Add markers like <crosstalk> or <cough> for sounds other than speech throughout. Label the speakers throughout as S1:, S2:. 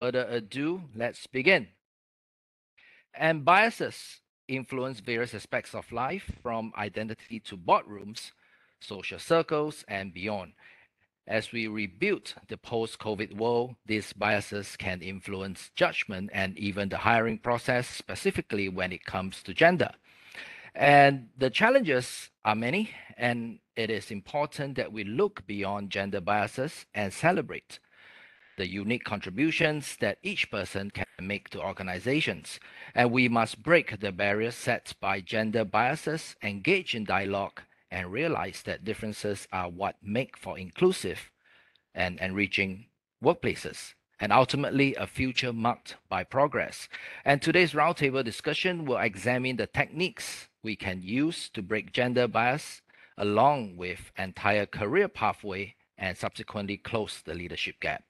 S1: further uh, ado, uh, let's begin. And biases influence various aspects of life, from identity to boardrooms, social circles, and beyond. As we rebuild the post COVID world, these biases can influence judgment and even the hiring process, specifically when it comes to gender. And the challenges are many, and it is important that we look beyond gender biases and celebrate the unique contributions that each person can make to organizations. And we must break the barriers set by gender biases, engage in dialogue, and realize that differences are what make for inclusive and enriching workplaces and ultimately a future marked by progress. And today's roundtable discussion will examine the techniques we can use to break gender bias along with entire career pathway and subsequently close the leadership gap.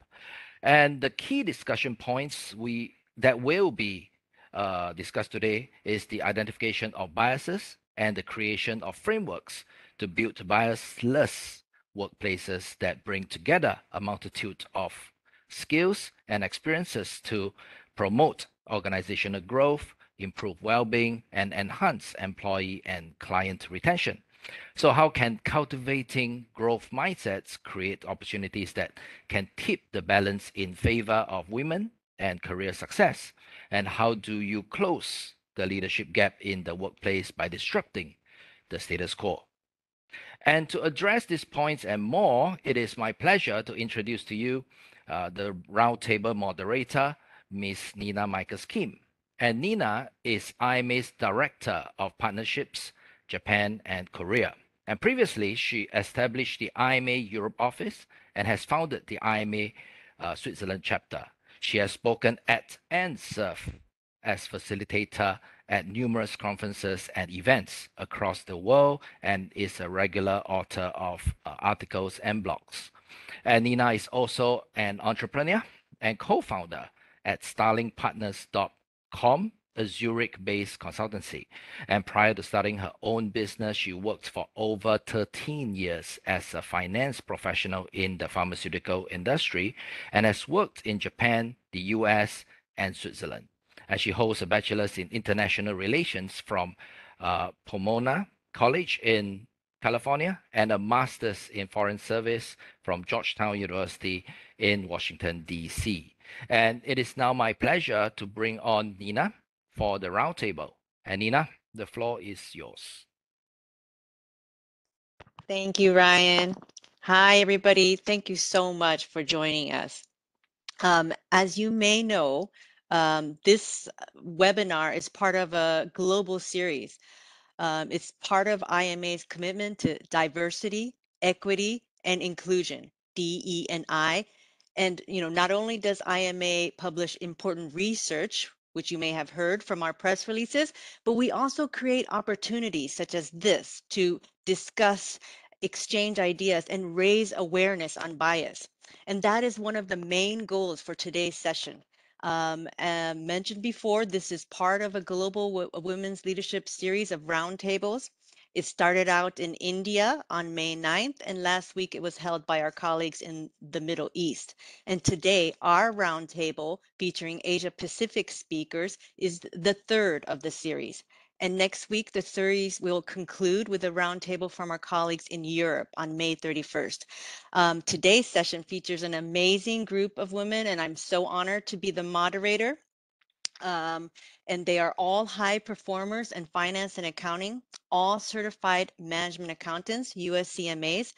S1: And the key discussion points we that will be uh, discussed today is the identification of biases and the creation of frameworks to build biasless workplaces that bring together a multitude of skills and experiences to promote organizational growth, improve well-being, and enhance employee and client retention. So how can cultivating growth mindsets create opportunities that can tip the balance in favor of women and career success? And how do you close the leadership gap in the workplace by disrupting the status quo? And to address these points and more, it is my pleasure to introduce to you uh, the roundtable moderator, Ms. Nina Michaels Kim. And Nina is IMA's Director of Partnerships, Japan and Korea. And previously, she established the IMA Europe office and has founded the IMA uh, Switzerland chapter. She has spoken at and served as facilitator at numerous conferences and events across the world and is a regular author of uh, articles and blogs. And Nina is also an entrepreneur and co founder at starlingpartners.com, a Zurich based consultancy. And prior to starting her own business, she worked for over 13 years as a finance professional in the pharmaceutical industry and has worked in Japan, the US, and Switzerland. And she holds a bachelor's in international relations from uh, Pomona College in California, and a master's in foreign service from Georgetown University in Washington, D.C. And it is now my pleasure to bring on Nina for the roundtable. And Nina, the floor is yours.
S2: Thank you, Ryan. Hi, everybody. Thank you so much for joining us. Um, as you may know, um, this webinar is part of a global series um, it's part of IMA's commitment to diversity, equity, and inclusion, DE and I. And you know, not only does IMA publish important research, which you may have heard from our press releases, but we also create opportunities such as this to discuss, exchange ideas, and raise awareness on bias. And that is one of the main goals for today's session. Um, mentioned before, this is part of a global women's leadership series of roundtables. It started out in India on May 9th, and last week it was held by our colleagues in the Middle East. And today, our roundtable featuring Asia Pacific speakers is the third of the series. And next week, the series will conclude with a roundtable from our colleagues in Europe on May 31st. Um, today's session features an amazing group of women, and I'm so honored to be the moderator. Um, and they are all high performers in finance and accounting, all certified management accountants, USCMAs,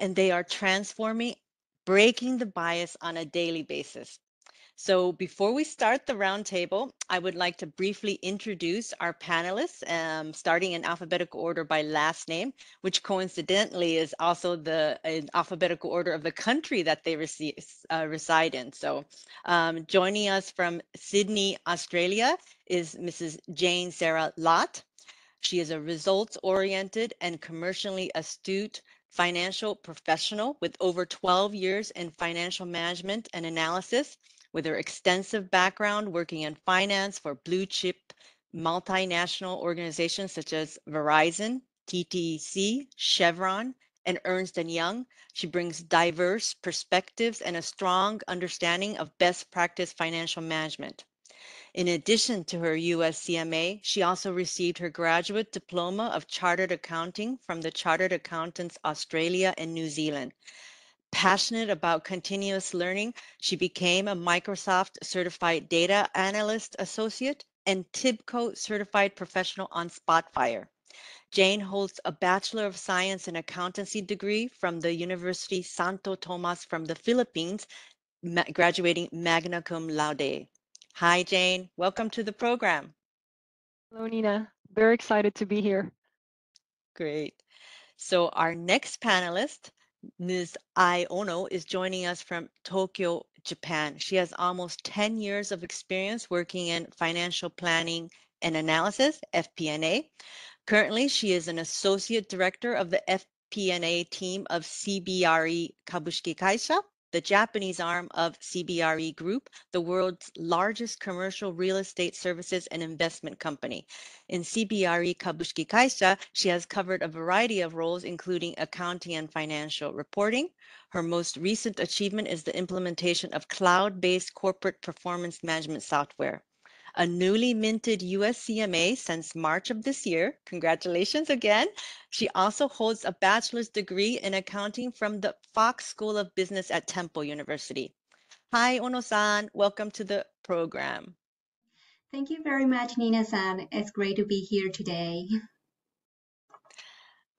S2: and they are transforming, breaking the bias on a daily basis. So before we start the roundtable, I would like to briefly introduce our panelists, um, starting in alphabetical order by last name, which coincidentally is also the alphabetical order of the country that they receive, uh, reside in. So um, joining us from Sydney, Australia is Mrs. Jane Sarah Lott. She is a results-oriented and commercially astute financial professional with over 12 years in financial management and analysis with her extensive background working in finance for blue chip multinational organizations such as Verizon, TTC, Chevron, and Ernst & Young. She brings diverse perspectives and a strong understanding of best practice financial management. In addition to her US CMA, she also received her graduate diploma of chartered accounting from the Chartered Accountants Australia and New Zealand. Passionate about continuous learning, she became a Microsoft Certified Data Analyst Associate and TIBCO Certified Professional on Spotfire. Jane holds a Bachelor of Science in Accountancy degree from the University Santo Tomas from the Philippines, ma- graduating magna cum laude. Hi, Jane. Welcome to the program.
S3: Hello, Nina. Very excited to be here.
S2: Great. So our next panelist, Ms. Ai Ono, is joining us from Tokyo, Japan. She has almost 10 years of experience working in financial planning and analysis, FP&A. Currently, she is an associate director of the FP&A team of CBRE Kabushiki Kaisha, the Japanese arm of CBRE Group, the world's largest commercial real estate services and investment company. In CBRE Kabushiki Kaisha, she has covered a variety of roles, including accounting and financial reporting. Her most recent achievement is the implementation of cloud-based corporate performance management software a newly minted US CMA since March of this year. Congratulations again. She also holds a bachelor's degree in accounting from the Fox School of Business at Temple University. Hi, Ono-san. Welcome to the program.
S4: Thank you very much, Nina-san. It's great to be here today.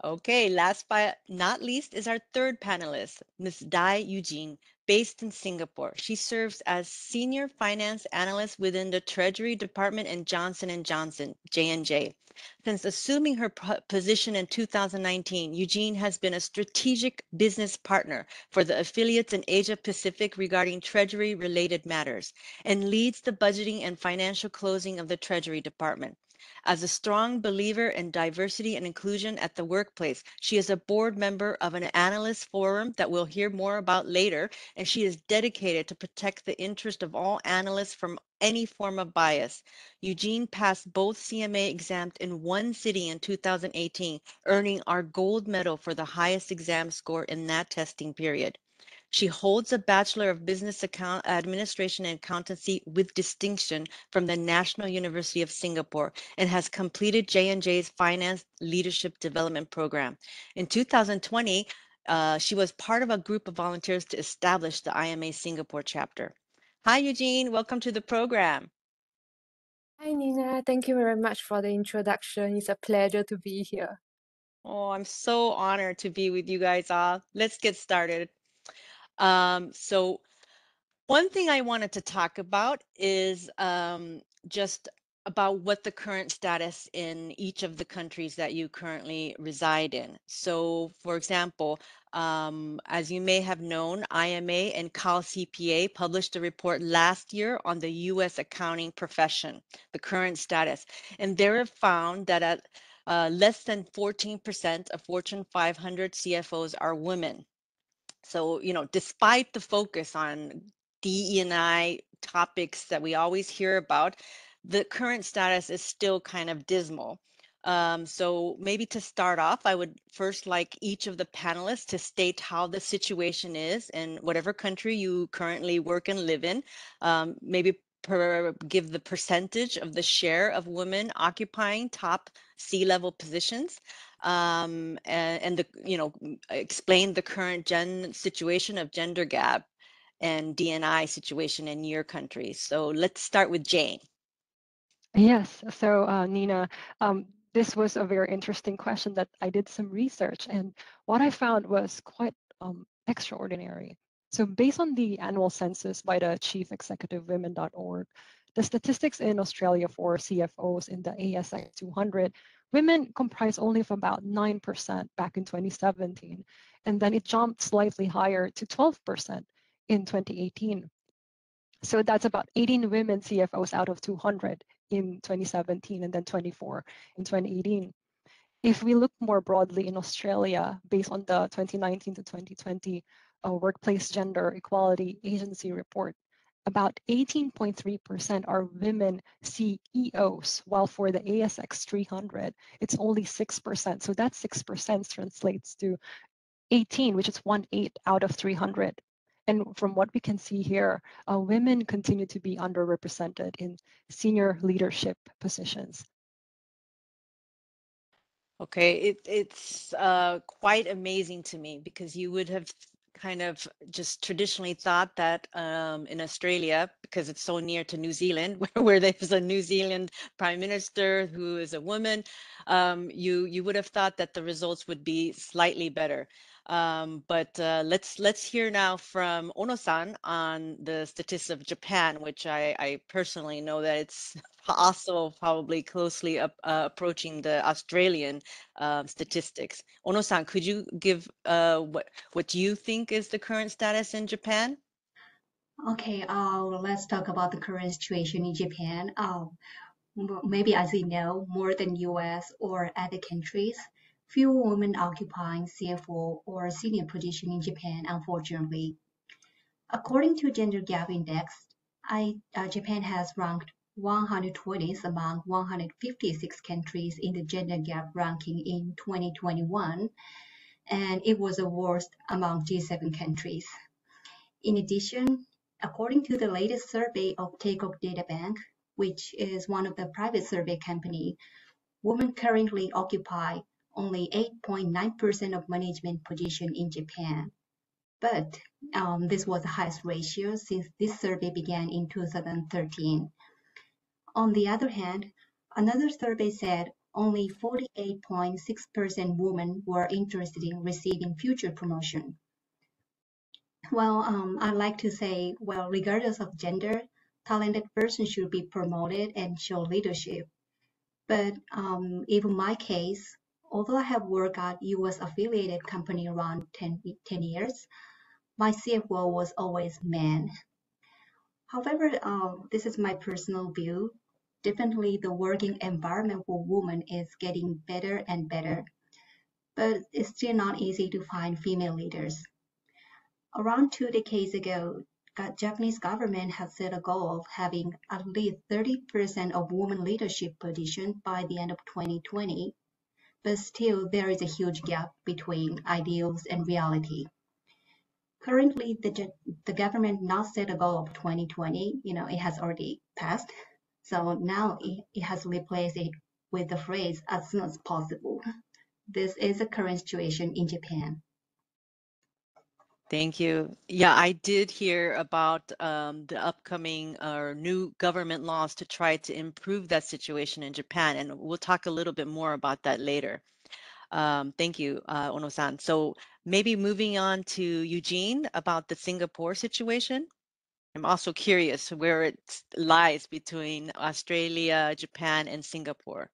S2: Okay, last but not least is our third panelist, Ms. Dai Eugene, based in Singapore. She serves as senior finance analyst within the Treasury Department in Johnson & Johnson, J&J. Since assuming her position in 2019, Eugene has been a strategic business partner for the affiliates in Asia Pacific regarding treasury related matters and leads the budgeting and financial closing of the Treasury Department. As a strong believer in diversity and inclusion at the workplace, she is a board member of an analyst forum that we'll hear more about later, and she is dedicated to protect the interest of all analysts from any form of bias. Eugene passed both CMA exams in one city in 2018, earning our gold medal for the highest exam score in that testing period. She holds a Bachelor of Business Account Administration and Accountancy with distinction from the National University of Singapore and has completed J&J's Finance Leadership Development Program. In 2020, uh, she was part of a group of volunteers to establish the IMA Singapore chapter. Hi, Eugene. Welcome to the program.
S5: Hi, Nina. Thank you very much for the introduction. It's a pleasure to be here.
S2: Oh, I'm so honored to be with you guys all. Let's get started. Um, so one thing I wanted to talk about is um, just about what the current status in each of the countries that you currently reside in. So, for example, um, as you may have known, IMA and CalCPA published a report last year on the U.S. accounting profession, the current status, and there have found that at uh, less than 14% of Fortune 500 CFOs are women. So, you know, despite the focus on DE&I topics that we always hear about, the current status is still kind of dismal. Um, so maybe to start off, I would first like each of the panelists to state how the situation is in whatever country you currently work and live in. Um, maybe per, give the percentage of the share of women occupying top C-level positions um, and, and the you know explain the current gen situation of gender gap and D&I situation in your country. So let's start with Jane.
S3: Yes. So uh, Nina, um, this was a very interesting question that I did some research, and what I found was quite um, extraordinary. So based on the annual census by the chief executive women.org, the statistics in Australia for CFOs in the ASX 200 women comprise only of about 9% back in 2017, and then it jumped slightly higher to 12% in 2018. So that's about 18 women CFOs out of 200 in 2017 and then 24 in 2018. If we look more broadly in Australia, based on the 2019 to 2020 uh, Workplace Gender Equality Agency report, about 18.3% are women CEOs, while for the ASX 300, it's only 6%. So that 6% translates to 18, which is one eight out of 300. And from what we can see here, uh, women continue to be underrepresented in senior leadership positions.
S2: Okay, it, it's uh, quite amazing to me because you would have kind of just traditionally thought that um, in Australia, because it's so near to New Zealand, <laughs> where, where there's a New Zealand prime minister who is a woman, um, you you would have thought that the results would be slightly better. Um, but uh, let's let's hear now from Ono-san on the statistics of Japan, which I, I personally know that it's <laughs> also probably closely up, uh, approaching the Australian uh, statistics. Ono-san, could you give uh, what what you think is the current status in Japan?
S4: Okay, uh, let's talk about the current situation in Japan. Uh, maybe as you know, more than US or other countries, few women occupying CFO or senior position in Japan, unfortunately. According to Gender Gap Index, I, uh, Japan has ranked 120th among 156 countries in the gender gap ranking in 2021, and it was the worst among G7 countries. In addition, according to the latest survey of Teikoku Data Bank, which is one of the private survey company, women currently occupy only 8.9% of management position in Japan. But um, this was the highest ratio since this survey began in 2013. On the other hand, another survey said only 48.6% women were interested in receiving future promotion. Well, um, I'd like to say, well, regardless of gender, talented person should be promoted and show leadership. But um, even my case, although I have worked at US affiliated company around 10, 10 years, my CFO was always man. However, um, this is my personal view. Definitely the working environment for women is getting better and better, but it's still not easy to find female leaders. Around two decades ago, the Japanese government has set a goal of having at least 30% of women leadership positions by the end of 2020 but still there is a huge gap between ideals and reality. Currently, the, the government not set a goal of 2020, you know, it has already passed. So now it, it has replaced it with the phrase as soon as possible. This is the current situation in Japan.
S2: Thank you. Yeah, I did hear about um, the upcoming or uh, new government laws to try to improve that situation in Japan, and we'll talk a little bit more about that later. Um, thank you, uh, Ono-san. So maybe moving on to Eugene about the Singapore situation. I'm also curious where it lies between Australia, Japan, and Singapore.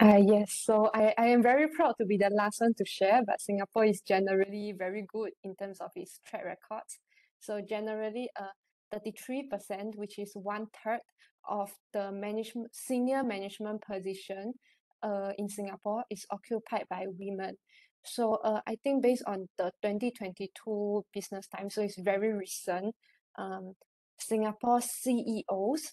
S5: Uh, yes, so I, I am very proud to be the last one to share, but Singapore is generally very good in terms of its track records. So generally, uh, 33%, which is one third of the management senior management position uh, in Singapore is occupied by women. So uh, I think based on the 2022 business time, so it's very recent, um, Singapore CEOs,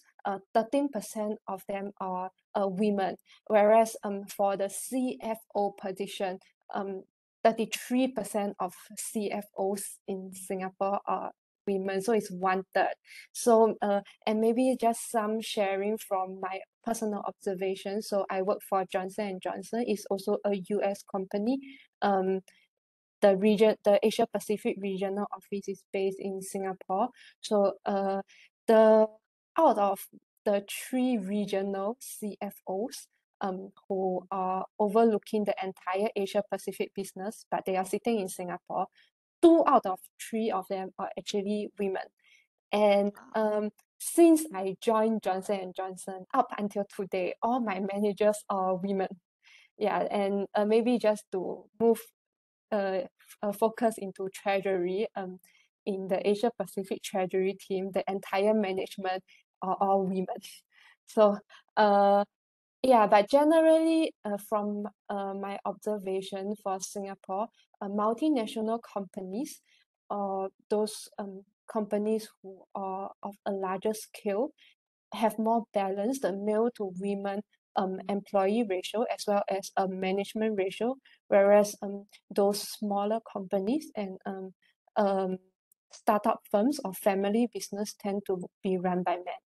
S5: 13% of them are uh, women, whereas um, for the CFO position, um, 33% of CFOs in Singapore are women, so it's one third. So, uh, and maybe just some sharing from my personal observation. So I work for Johnson and Johnson. It's also a US company. Um, the region, the Asia Pacific regional office is based in Singapore. So uh, the out of the three regional CFOs um, who are overlooking the entire Asia Pacific business, but they are sitting in Singapore, two out of three of them are actually women. And um, since I joined Johnson and Johnson up until today, all my managers are women. Yeah, and uh, maybe just to move uh, uh, focus into treasury um in the Asia Pacific treasury team the entire management are all women <laughs> so uh yeah but generally uh, from uh, my observation for Singapore uh, multinational companies or those um companies who are of a larger scale have more balanced male to women um, employee ratio as well as a management ratio, whereas um, those smaller companies and um, um, startup firms or family business tend to be run by men.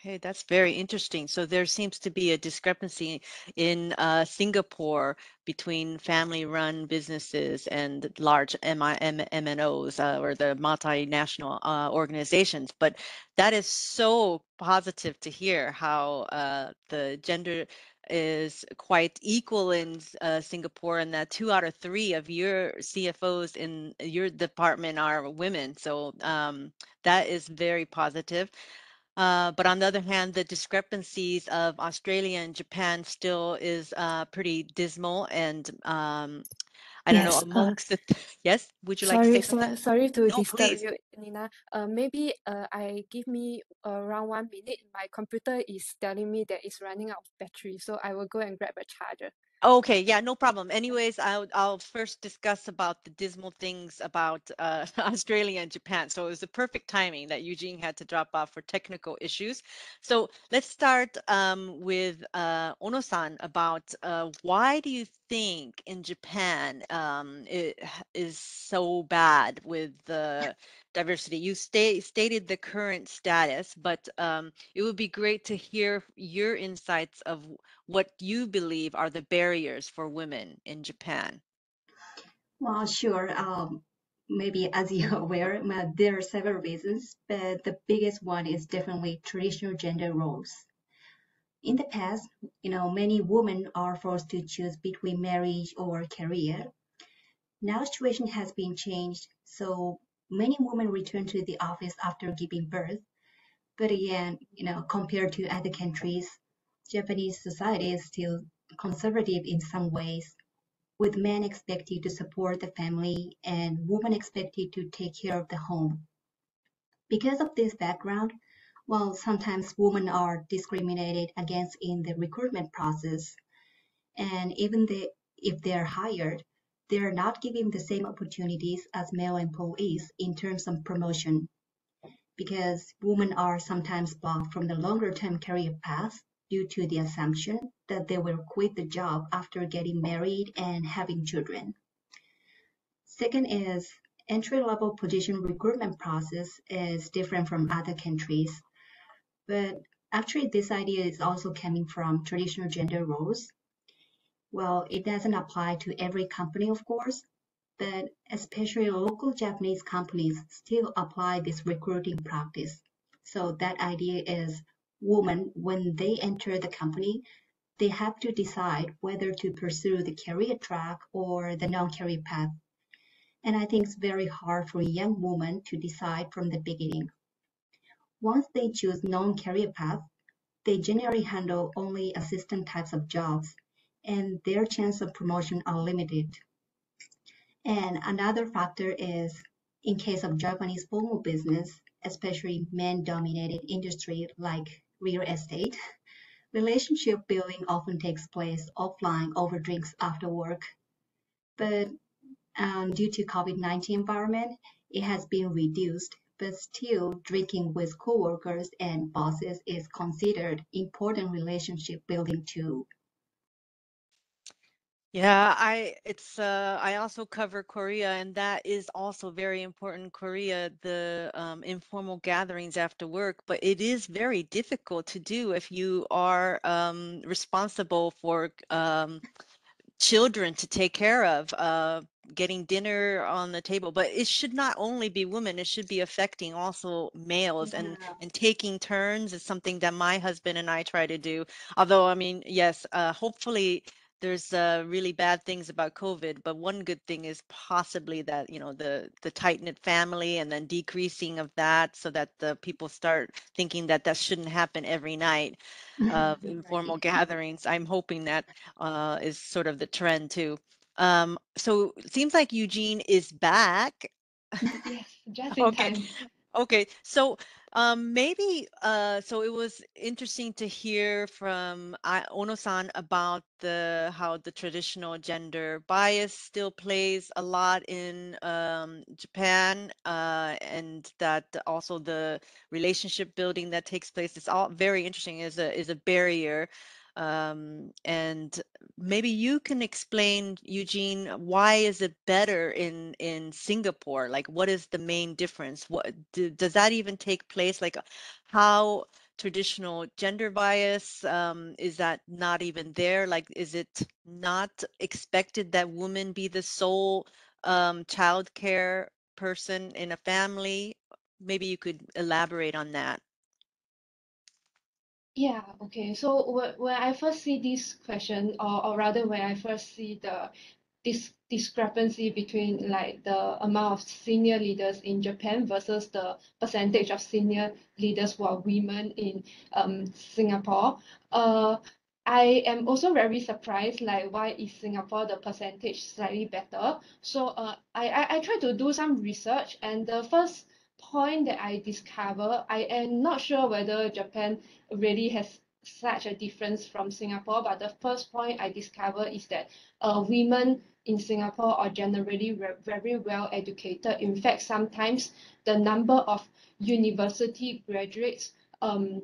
S2: Okay, that's very interesting. So there seems to be a discrepancy in uh, Singapore between family-run businesses and large MNOs uh, or the multinational uh, organizations. But that is so positive to hear how uh, the gender is quite equal in uh, Singapore, and that two out of three of your CFOs in your department are women. So um, that is very positive. Uh, but on the other hand, the discrepancies of Australia and Japan still is uh, pretty dismal. And um, I don't know
S5: Yes, uh,
S2: amongst the <laughs> yes. Would you like to
S5: Sorry,
S2: say something?
S5: so, sorry to
S2: No,
S5: disturb
S2: please.
S5: you, Nina. Uh, maybe uh, I give me around one minute. My computer is telling me that it's running out of battery, so I will go and grab a charger.
S2: Okay, yeah, no problem. Anyways, I'll I'll first discuss about the dismal things about uh, <laughs> Australia and Japan. So it was the perfect timing that Eugene had to drop off for technical issues. So let's start um, with uh, Ono-san about uh, why do you think in Japan um, it is so bad with the diversity? You sta- stated the current status, but um, it would be great to hear your insights of what you believe are the barriers for women in Japan.
S4: Well, sure. Um, maybe as <laughs> you're aware, there are several reasons, but the biggest one is definitely traditional gender roles. In the past, you know, many women are forced to choose between marriage or career. Now situation has been changed, so many women return to the office after giving birth. But again, you know, compared to other countries, Japanese society is still conservative in some ways, with men expected to support the family and women expected to take care of the home. Because of this background, well, sometimes women are discriminated against in the recruitment process, and even they, if they are hired, they are not given the same opportunities as male employees in terms of promotion because women are sometimes blocked from the longer term career path due to the assumption that they will quit the job after getting married and having children. Second is entry level position recruitment process is different from other countries, but actually this idea is also coming from traditional gender roles. Well, it doesn't apply to every company, of course, but especially local Japanese companies still apply this recruiting practice. So that idea is women, when they enter the company, they have to decide whether to pursue the career track or the non-career path. And I think it's very hard for a young woman to decide from the beginning. Once they choose non-career path, they generally handle only assistant types of jobs, and their chance of promotion are limited. And another factor is in case of Japanese formal business, especially men-dominated industry like real estate, relationship building often takes place offline over drinks after work. But um, due to COVID-19 environment, it has been reduced, but still drinking with coworkers and bosses is considered important relationship building tool.
S2: Yeah, I it's uh I also cover Korea and that is also very important Korea the um, informal gatherings after work but it is very difficult to do if you are um, responsible for um, children to take care of uh, getting dinner on the table but it should not only be women it should be affecting also males and and taking turns is something that my husband and I try to do although I mean yes uh, hopefully there's uh, really bad things about COVID, but one good thing is possibly that you know the the tight knit family and then decreasing of that, so that the people start thinking that that shouldn't happen every night of informal
S4: Right.
S2: gatherings. I'm hoping that uh, is sort of the trend too. Um, so it seems like Eugene is back. <laughs>
S3: Yes, just <laughs> in
S2: Okay.
S3: time.
S2: Okay, so um, maybe uh, so it was interesting to hear from I- Ono-san about the how the traditional gender bias still plays a lot in um, Japan, uh, and that also the relationship building that takes place is all very interesting. is a is a barrier um, and maybe you can explain, Eugene, why is it better in in Singapore? Like, what is the main difference? What do, does that even take place? Like, how traditional gender bias um, is that not even there? Like, is it not expected that women be the sole um, person in a family? Maybe you could elaborate on that.
S5: Yeah, okay. So when, when I first see this question, or, or rather when I first see the this discrepancy between like the amount of senior leaders in Japan versus the percentage of senior leaders who are women in um, Singapore, uh, I am also very surprised like why is Singapore the percentage slightly better. So uh, I, I, I tried to do some research and the first point that I discover, I am not sure whether Japan really has such a difference from Singapore, but the first point I discover is that uh, women in Singapore are generally very well educated. In fact, sometimes the number of university graduates um,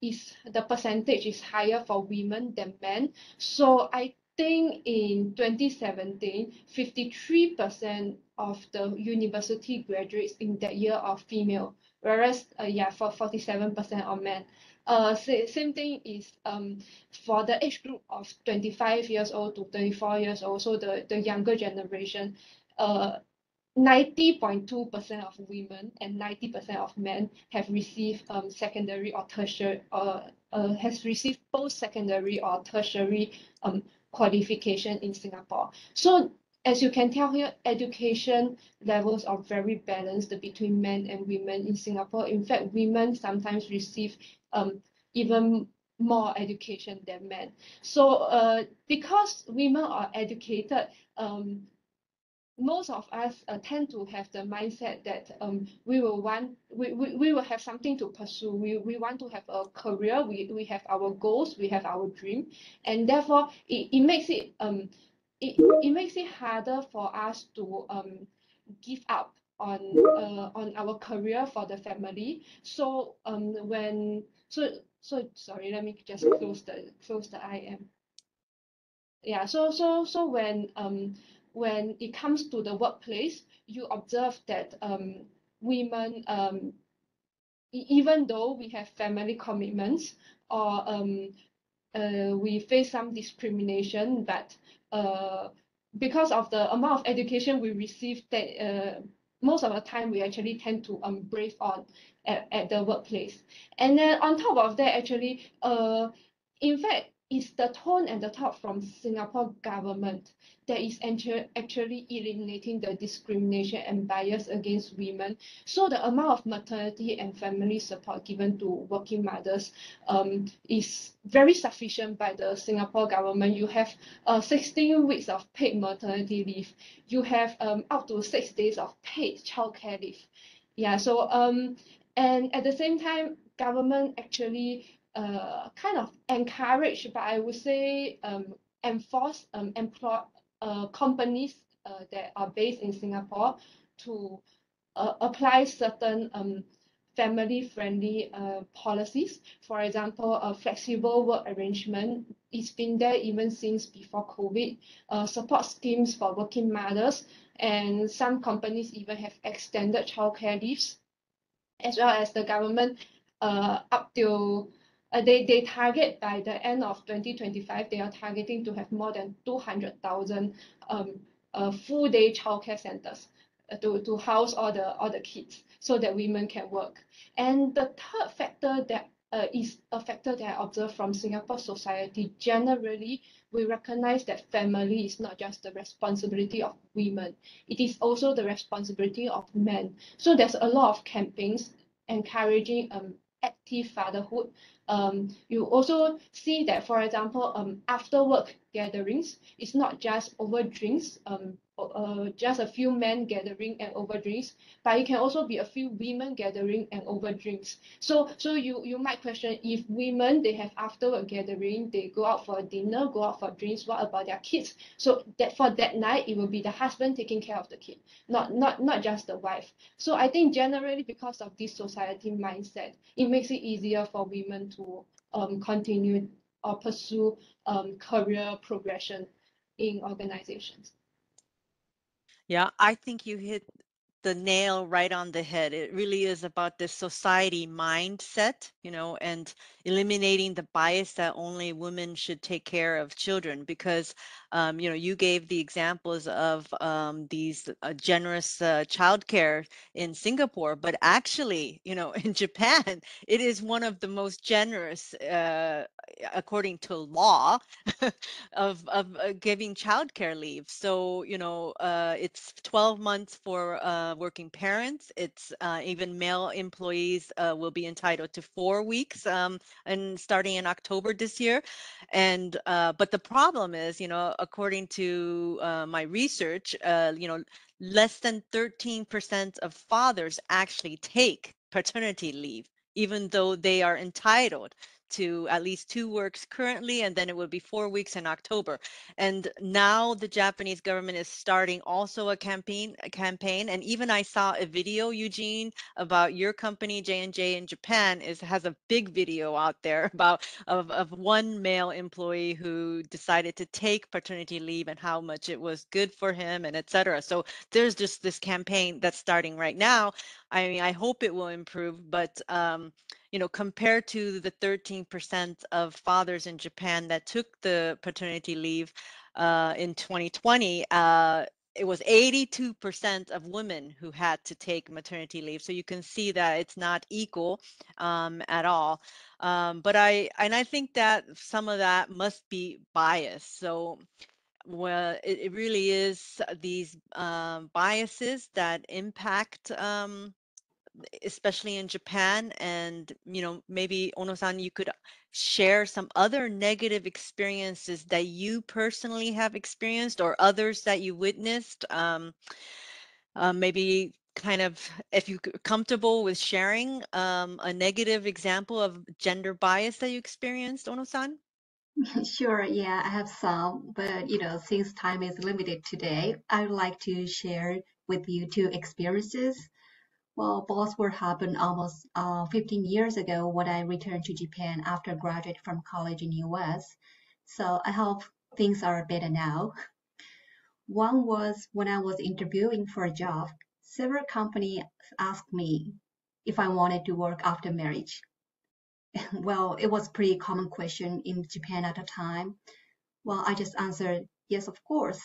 S5: is the percentage is higher for women than men. So I think in 2017, 53% of the university graduates in that year are female, whereas uh, yeah, for 47% are men. Uh, same thing is um for the age group of 25 years old to 34 years old, so the, the younger generation, uh, 90.2% of women and 90% of men have received um, secondary or tertiary uh, uh, has received post-secondary or tertiary um, qualification in Singapore. So as you can tell here, education levels are very balanced between men and women in Singapore. In fact, women sometimes receive um, even more education than men. So uh, because women are educated, um, most of us uh, tend to have the mindset that um, we will want we, we, we will have something to pursue. We, we want to have a career. We, we have our goals. We have our dream. And therefore it, it makes it um it, it makes it harder for us to um give up on uh, on our career for the family. So um when so so sorry let me just close the close the IM yeah so so so when um when it comes to the workplace, you observe that um, women, um, even though we have family commitments or um, uh, we face some discrimination, but uh, because of the amount of education we receive, that uh, most of the time we actually tend to um, brave on at, at the workplace. And then on top of that, actually, uh, in fact, it's the tone and the talk from Singapore government that is actually eliminating the discrimination and bias against women. So the amount of maternity and family support given to working mothers um, is very sufficient by the Singapore government. You have uh, 16 weeks of paid maternity leave. You have um, up to six days of paid childcare leave. Yeah, so um, and at the same time, government actually uh, kind of encourage, but I would say um, enforce um, employ uh, companies uh, that are based in Singapore to uh, apply certain um, family-friendly uh, policies. For example, a flexible work arrangement. It's been there even since before COVID. Uh, support schemes for working mothers, and some companies even have extended childcare leaves, as well as the government uh, up till uh, they, they target by the end of 2025, they are targeting to have more than 200,000 um, uh, full day childcare centers uh, to, to house all the, all the kids so that women can work. And the third factor that uh, is a factor that I observe from Singapore society. Generally, we recognize that family is not just the responsibility of women, it is also the responsibility of men. So there's a lot of campaigns encouraging um, active fatherhood um, you also see that, for example, um, after work gatherings, it's not just over drinks. Um, uh, just a few men gathering and over drinks, but it can also be a few women gathering and over drinks. So so you you might question if women they have after a gathering, they go out for dinner, go out for drinks, what about their kids? So that for that night it will be the husband taking care of the kid, not not not just the wife. So I think generally because of this society mindset, it makes it easier for women to um continue or pursue um career progression in organizations.
S2: Yeah, I think you hit the nail right on the head. It really is about this society mindset, you know, and eliminating the bias that only women should take care of children. Because, um, you know, you gave the examples of um, these uh, generous uh, childcare in Singapore, but actually, you know, <laughs> in Japan, it is one of the most generous, uh, according to law, <laughs> of of uh, giving childcare leave. So, you know, uh, it's 12 months for uh, working parents. It's even male employees will be entitled to four weeks um, and starting in October this year. And but the problem is, you know, according to uh, my research, uh, you know, less than 13% of fathers actually take paternity leave, even though they are entitled to at least two works currently, and then it would be four weeks in October. And now the Japanese government is starting also a campaign, a campaign. And even I saw a video, Eugene, about your company J and J in Japan is has a big video out there <laughs> about of of one male employee who decided to take paternity leave and how much it was good for him and etc. So there's just this campaign that's starting right now. I mean, I hope it will improve, but um, you know, compared to the 13% of fathers in Japan that took the paternity leave uh, in 2020, uh, it was 82% of women who had to take maternity leave. So you can see that it's not equal um, at all. Um, but I, and I think that some of that must be bias. So well, it, it really is these um, biases that impact um, especially in Japan and you know maybe Ono-san you could share some other negative experiences that you personally have experienced or others that you witnessed um, uh, maybe kind of if you're comfortable with sharing um, a negative example of gender bias that you experienced Ono-san <laughs>
S4: Sure, yeah, I have some, but you know, since time is limited today, I would like to share with you two experiences well, both were happened almost uh, 15 years ago when I returned to Japan after graduating from college in US. So I hope things are better now. One was when I was interviewing for a job. Several companies asked me if I wanted to work after marriage. Well, it was pretty common question in Japan at the time. Well, I just answered yes, of course.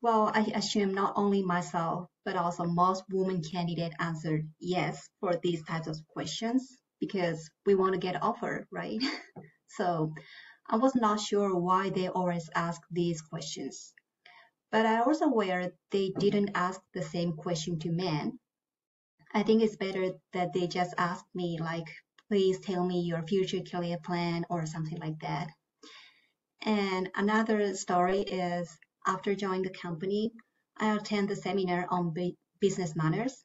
S4: Well, I assume not only myself, but also most women candidates answered yes for these types of questions because we want to get offer, right? <laughs> so I was not sure why they always ask these questions. But I also aware they didn't ask the same question to men. I think it's better that they just ask me like, please tell me your future career plan or something like that. And another story is after joining the company, I attended the seminar on business manners.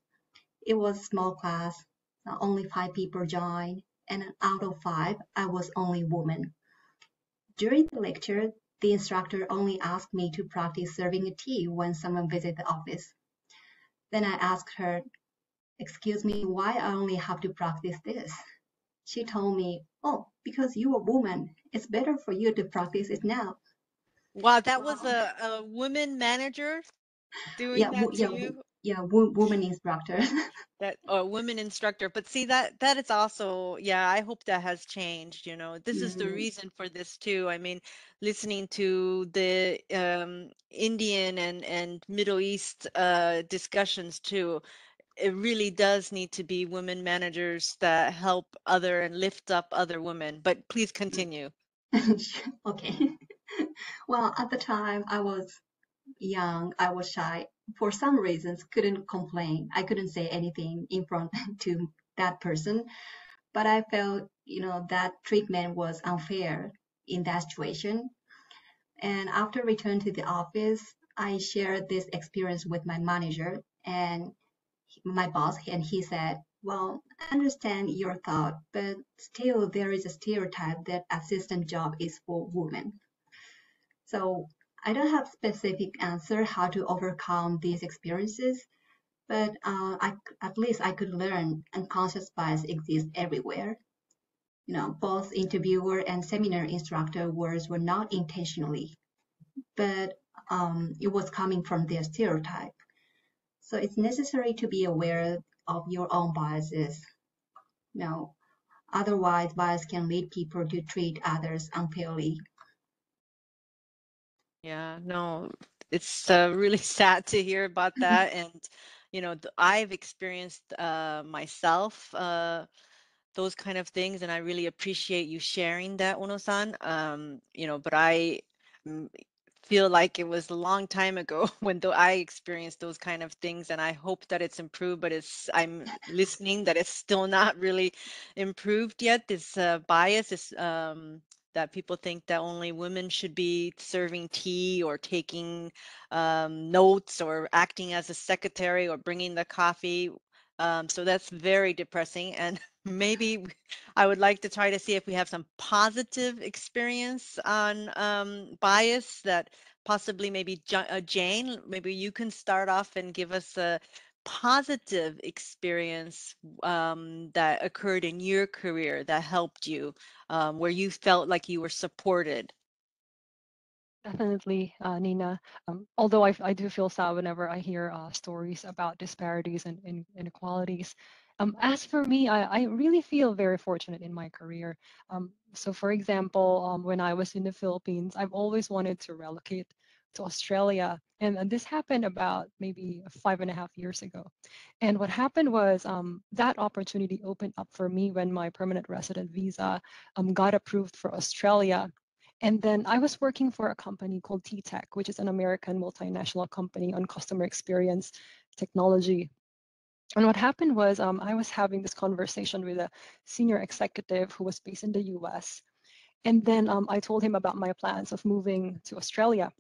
S4: It was a small class, only five people joined, and out of five, I was only woman. During the lecture, the instructor only asked me to practice serving a tea when someone visited the office. Then I asked her, excuse me, why I only have to practice this? She told me, oh, because you're a woman. It's better for you to practice it now.
S2: Wow, that was a, a woman manager doing
S4: Yeah,
S2: that to
S4: yeah,
S2: you?
S4: yeah, wo- woman instructor. <laughs>
S2: That or women instructor. But see that that is also, yeah, I hope that has changed, you know. This is the
S4: Mhm.
S2: reason for this too. I mean, listening to the um Indian and and Middle East uh discussions too. It really does need to be women managers that help other and lift up other women. But please mm. continue. <laughs>
S4: Okay. <laughs> Well, at the time I was young, I was shy. For some reasons, couldn't complain. I couldn't say anything in front <laughs> to that person, but I felt, you know, that treatment was unfair in that situation. And after return to the office, I shared this experience with my manager and my boss, and he said, Well, I understand your thought, but still there is a stereotype that assistant job is for women. So I don't have specific answer how to overcome these experiences, but uh, I, at least I could learn unconscious bias exists everywhere. You know, both interviewer and seminar instructor words were not intentionally, but um, it was coming from their stereotype. So it's necessary to be aware of your own biases. You know, otherwise bias can lead people to treat others unfairly.
S2: Yeah, no, it's uh, really <laughs> sad to hear about <laughs> that. And, you know, I've experienced uh, myself uh, those kind of things, and I really appreciate you sharing that, Ono-san. Um, you know, but I mm, feel like it was a long time ago <laughs> when though I experienced those kind of things, and I hope that it's improved. But it's I'm listening that it's still not really improved yet. This uh, bias is um, that people think that only women should be serving tea or taking um, notes or acting as a secretary or bringing the coffee. Um, so that's very depressing. And maybe I would like to try to see if we have some positive experience on um, bias that possibly maybe uh, Jane, maybe you can start off and give us a positive experience um, that occurred in your career that helped you, um, where you felt like you were supported?
S3: Definitely, uh, Nina. Um, although I, I do feel sad whenever I hear uh, stories about disparities and, and inequalities. Um, as for me, I, I really feel very fortunate in my career. Um, so, for example, um, when I was in the Philippines, I've always wanted to relocate to Australia. And, and this happened about maybe five and a half years ago. And what happened was um, that opportunity opened up for me when my permanent resident visa um, got approved for Australia. And then I was working for a company called TTEC, which is an American multinational company on customer experience technology. And what happened was um, I was having this conversation with a senior executive who was based in the US. And then um, I told him about my plans of moving to Australia.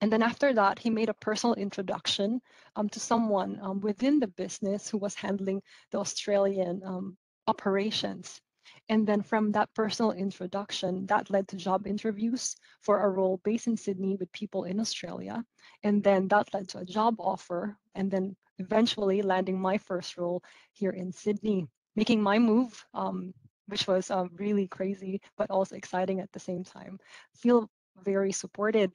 S3: And then after that, he made a personal introduction um, to someone um, within the business who was handling the Australian um, operations. And then from that personal introduction, that led to job interviews for a role based in Sydney with people in Australia. And then that led to a job offer, and then eventually landing my first role here in Sydney, making my move, um, which was uh, really crazy, but also exciting at the same time. Feel very supported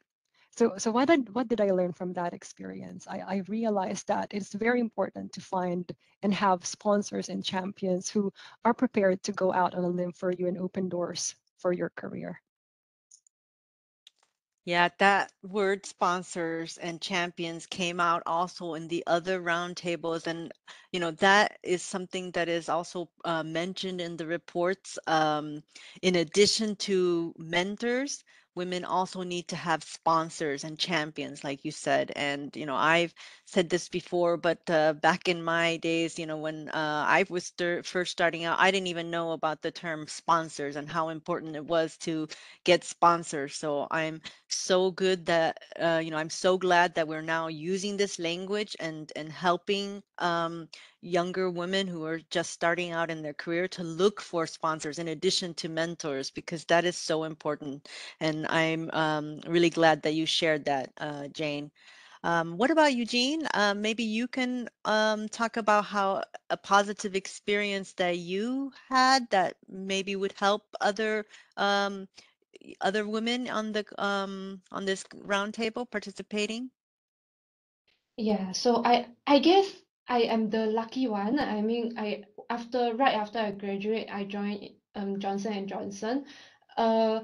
S3: so, so what did what did I learn from that experience? I, I realized that it's very important to find and have sponsors and champions who are prepared to go out on a limb for you and open doors for your career.
S2: Yeah, that word sponsors and champions came out also in the other roundtables. And, you know, that is something that is also uh, mentioned in the reports. Um, in addition to mentors, women also need to have sponsors and champions like you said and you know i've said this before but uh, back in my days you know when uh, i was first starting out i didn't even know about the term sponsors and how important it was to get sponsors so i'm so good that uh, you know i'm so glad that we're now using this language and and helping um, younger women who are just starting out in their career to look for sponsors in addition to mentors because that is so important. And I'm um, really glad that you shared that, uh, Jane. Um, what about Eugene? Uh, maybe you can um, talk about how a positive experience that you had that maybe would help other um, other women on the um, on this roundtable participating.
S5: Yeah, so I I guess I am the lucky one. I mean, I after right after I graduate, I joined um Johnson and Johnson. Uh,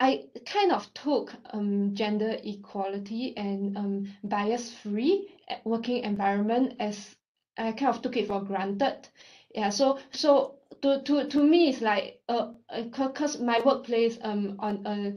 S5: I kind of took um gender equality and um bias-free working environment as I kind of took it for granted. Yeah, so so to to to me it's like uh, uh cause my workplace um on uh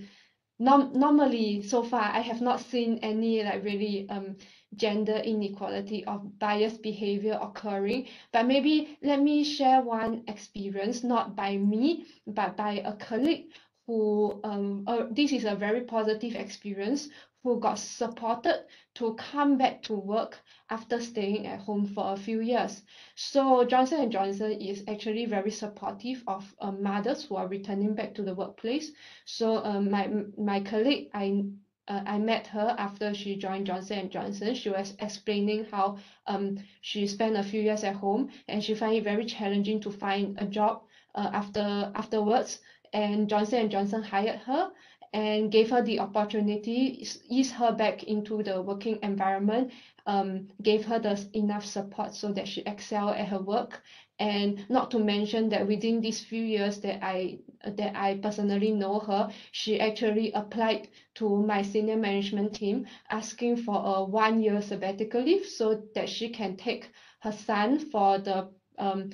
S5: norm normally so far I have not seen any like really um gender inequality of biased behavior occurring. But maybe let me share one experience, not by me, but by a colleague who, um, uh, this is a very positive experience, who got supported to come back to work after staying at home for a few years. So Johnson & Johnson is actually very supportive of uh, mothers who are returning back to the workplace. So um, my my colleague, I uh, I met her after she joined Johnson & Johnson. She was explaining how um, she spent a few years at home and she found it very challenging to find a job uh, after afterwards. And Johnson & Johnson hired her and gave her the opportunity, ease her back into the working environment, um, gave her the enough support so that she excel at her work. And not to mention that within these few years that I that I personally know her, she actually applied to my senior management team asking for a one year sabbatical leave so that she can take her son for the um,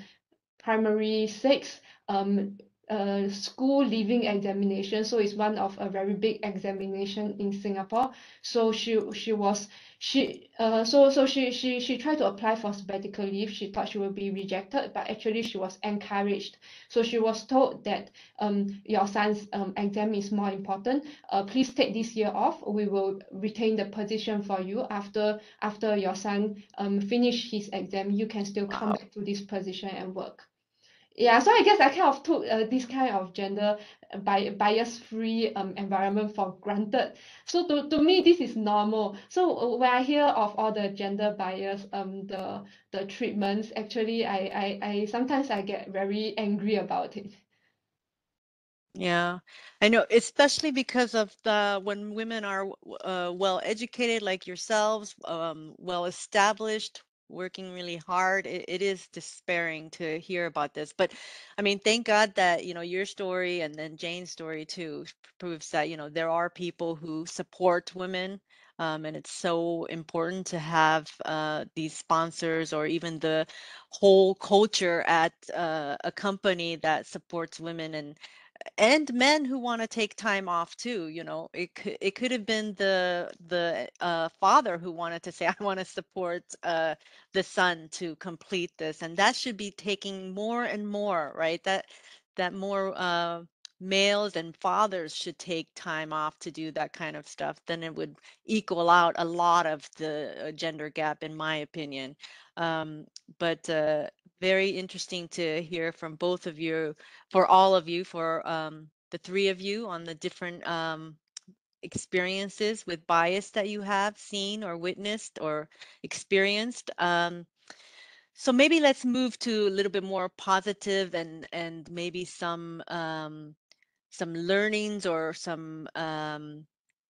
S5: primary six um, uh, school leaving examination so it's one of a very big examination in Singapore so she she was she uh so so she she she tried to apply for sabbatical leave. She thought she would be rejected but actually she was encouraged. So she was told that um your son's um exam is more important. Uh please take this year off. We will retain the position for you. After after your son um finish his exam you can still come
S2: Wow.
S5: back to this position and work yeah so I guess I kind of took uh, this kind of gender uh, bi bias free um environment for granted. So to to me this is normal. So uh, when I hear of all the gender bias um the the treatments actually I I I sometimes I get very angry about it.
S2: Yeah, I know, especially because of the when women are uh, well educated like yourselves, um, well established, working really hard. It, it is despairing to hear about this. But I mean, thank God that, you know, your story and then Jane's story too proves that, you know, there are people who support women. Um, and it's so important to have uh, these sponsors or even the whole culture at uh, a company that supports women and and men who want to take time off too you know it could it could have been the the uh, father who wanted to say <laughs> i want to support uh, the son to complete this and that should be taking more and more right? That that more uh, males and fathers should take time off to do that kind of stuff then it would equal out a lot of the uh, gender gap in my opinion um, but uh, very interesting to hear from both of you for all of you, for um, the three of you on the different um, experiences with bias that you have seen or witnessed or experienced. Um, so maybe let's move to a little bit more positive and and maybe some um, some learnings or some um,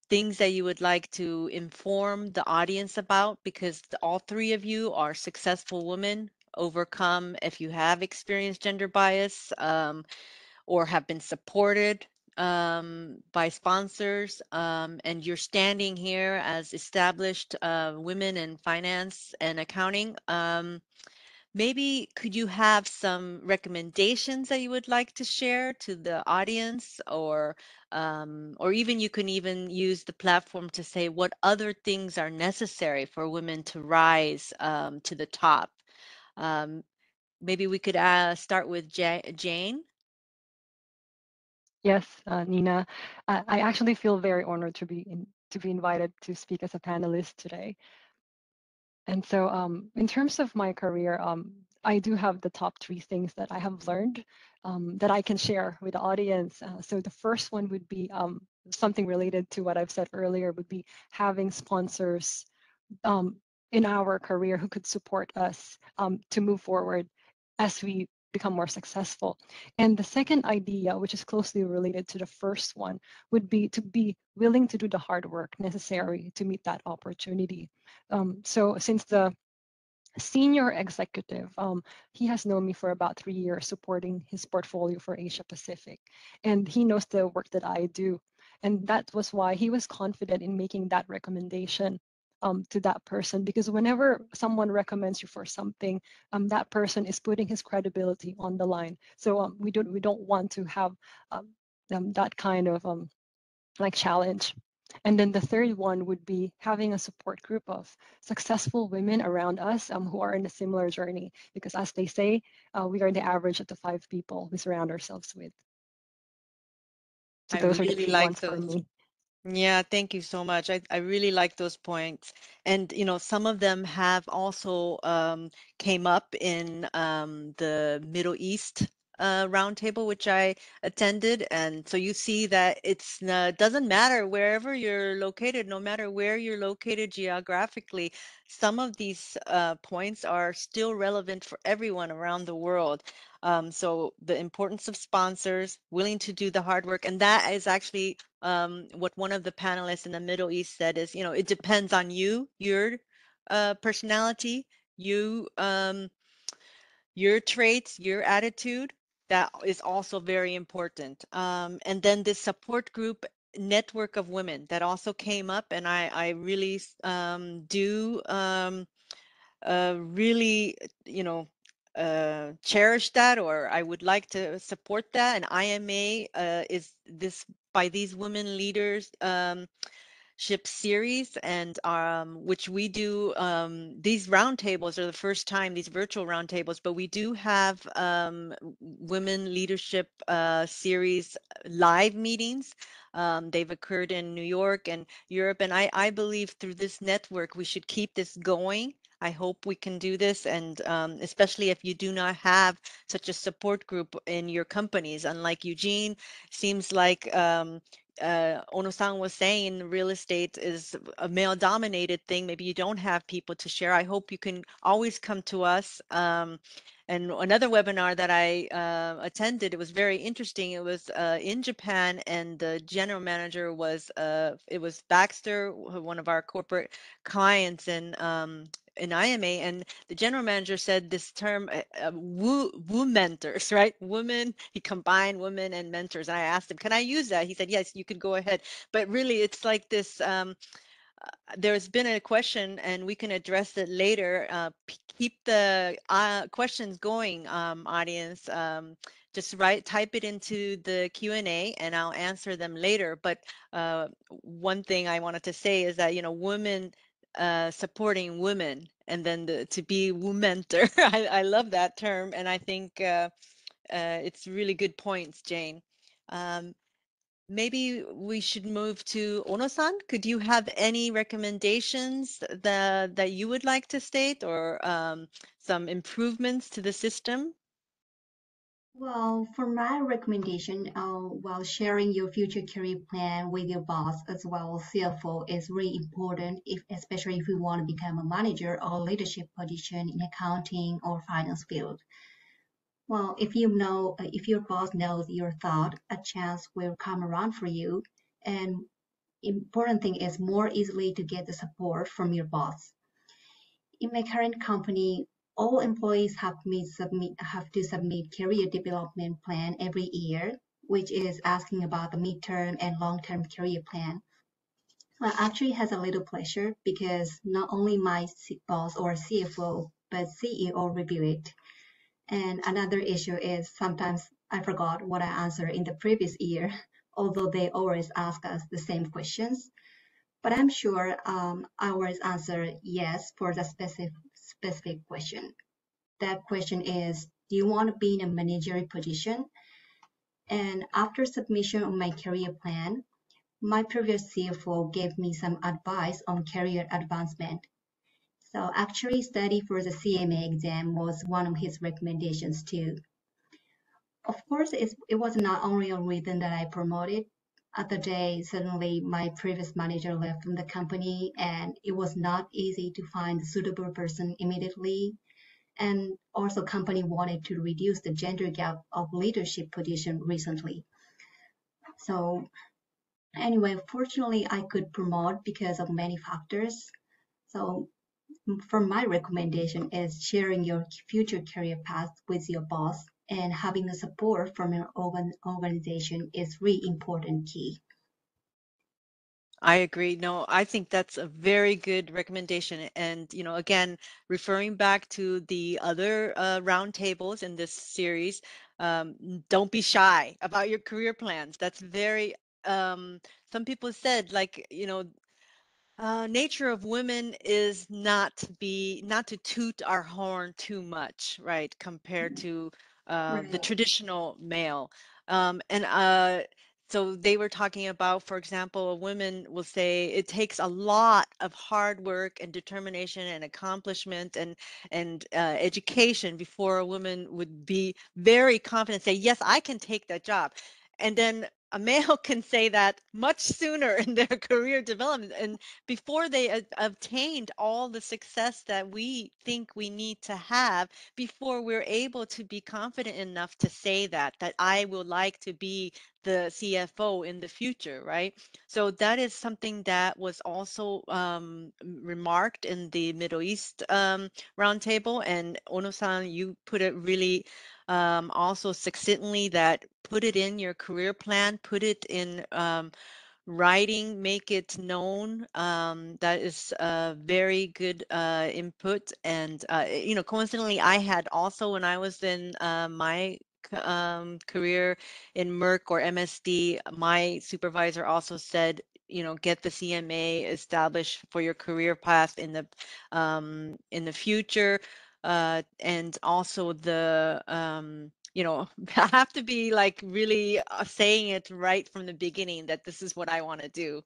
S2: things that you would like to inform the audience about because all three of you are successful women overcome if you have experienced gender bias um, or have been supported um, by sponsors, um, and you're standing here as established uh, women in finance and accounting. Maybe could you have some recommendations that you would like to share to the audience, or um, or even you can even use the platform to say what other things are necessary for women to rise um, to the top. Um, maybe we could uh, start with ja- Jane.
S3: Yes, uh, Nina, uh, I actually feel very honored to be in, to be invited to speak as a panelist today. And so, um, in terms of my career, um, I do have the top three things that I have learned um, that I can share with the audience. Uh, so the first one would be um, something related to what I've said earlier, would be having sponsors um, in our career who could support us um, to move forward as we become more successful. And the second idea, which is closely related to the first one, would be to be willing to do the hard work necessary to meet that opportunity. Um, so since the senior executive, um, he has known me for about three years supporting his portfolio for Asia Pacific. And he knows the work that I do. And that was why he was confident in making that recommendation um, to that person because whenever someone recommends you for something, um, that person is putting his credibility on the line. So um, we don't we don't want to have um, that kind of um, like challenge. And then the third one would be having a support group of successful women around us um, who are in a similar journey. Because as they say, uh, we are the average of the five people we surround ourselves with. So
S2: I
S3: those are the
S2: really like those. Yeah, thank you so much. I, I really like those points. And, you know, some of them have also um, came up in um, the Middle East uh, roundtable, which I attended. And so you see that it's uh, doesn't matter wherever you're located, no matter where you're located geographically, some of these uh, points are still relevant for everyone around the world. Um, so the importance of sponsors willing to do the hard work, and that is actually um, what one of the panelists in the Middle East said is, you know, it depends on you, your uh, personality, you, um, your traits, your attitude. That is also very important. Um, and then this support group network of women that also came up, and I, I really um, do um, uh, really, you know, uh, cherish that or I would like to support that. And IMA uh, is this by these women leaders um, ship series and um, which we do um, these roundtables are the first time these virtual roundtables but we do have um, women leadership uh, series live meetings um, they've occurred in New York and Europe and I, I believe through this network we should keep this going I hope we can do this, and um, especially if you do not have such a support group in your companies. Unlike Eugene, seems like um, uh, Ono-san was saying, real estate is a male-dominated thing. Maybe you don't have people to share. I hope you can always come to us. Um, and another webinar that I uh, attended, it was very interesting. It was uh, in Japan, and the general manager was uh, it was Baxter, one of our corporate clients in um, in IMA, and the general manager said this term, uh, uh, woo, woo mentors, <laughs> right? Women, he combined women and mentors. And I asked him, can I use that? He said, yes, you could go ahead. But really, it's like this. Um, uh, there's been a question and we can address it later. Uh, keep the uh, questions going, um, audience. Um, just write, type it into the Q&A and I'll answer them later. But uh, one thing I wanted to say is that, you know, women uh, supporting women and then the, to be womentor. <laughs> I, I love that term. And I think uh, uh, it's really good points, Jane. Um, maybe we should move to Ono-san. Could you have any recommendations that, that you would like to state or um, some improvements to the system?
S4: Well, for my recommendation, uh, while sharing your future career plan with your boss as well as CFO is really important, if, especially if you want to become a manager or leadership position in accounting or finance field. Well, if you know, uh, if your boss knows your thought, a chance will come around for you. And important thing is more easily to get the support from your boss. In my current company, all employees have, submit, have to submit career development plan every year, which is asking about the midterm and long-term career plan. Well, actually has a little pleasure because not only my boss or CFO, but CEO review it. And another issue is sometimes I forgot what I answered in the previous year, <laughs> although they always ask us the same questions. But I'm sure um, I always answer yes for the specific specific question. That question is, do you want to be in a managerial position? And after submission of my career plan, my previous CFO gave me some advice on career advancement. So actually study for the CMA exam was one of his recommendations too. Of course, it was not only a reason that I promoted. Other day, suddenly my previous manager left from the company and it was not easy to find a suitable person immediately. And also company wanted to reduce the gender gap of leadership position recently. So anyway, fortunately I could promote because of many factors. So from my recommendation is sharing your future career path with your boss and having the support from your organ organization is really important key.
S2: I agree. No, I think that's a very good recommendation. And, you know, again, referring back to the other uh, roundtables in this series, um, don't be shy about your career plans. That's very, um, some people said, like, you know, uh, nature of women is not to be, not to toot our horn too much, right, compared to uh, the traditional male. Um, and uh, so they were talking about, for example, a woman will say it takes a lot of hard work and determination and accomplishment and and uh, education before a woman would be very confident, say, yes, I can take that job. And then a male <laughs> can say that much sooner in their <laughs> career development and before they a- obtained all the success that we think we need to have before we're able to be confident enough to say that that I would like to be the CFO in the future, right? So that is something that was also um, remarked in the Middle East um, roundtable. And Ono-san, you put it really um, also succinctly that put it in your career plan, put it in um, writing, make it known. Um, that is a very good uh, input. And, uh, you know, coincidentally, I had also, when I was in uh, my um, career in Merck or MSD, my supervisor also said, you know, get the CMA established for your career path in the um, in the future and also the um, you know <laughs> I have to be like really uh, saying it right from the beginning that this is what I want to do.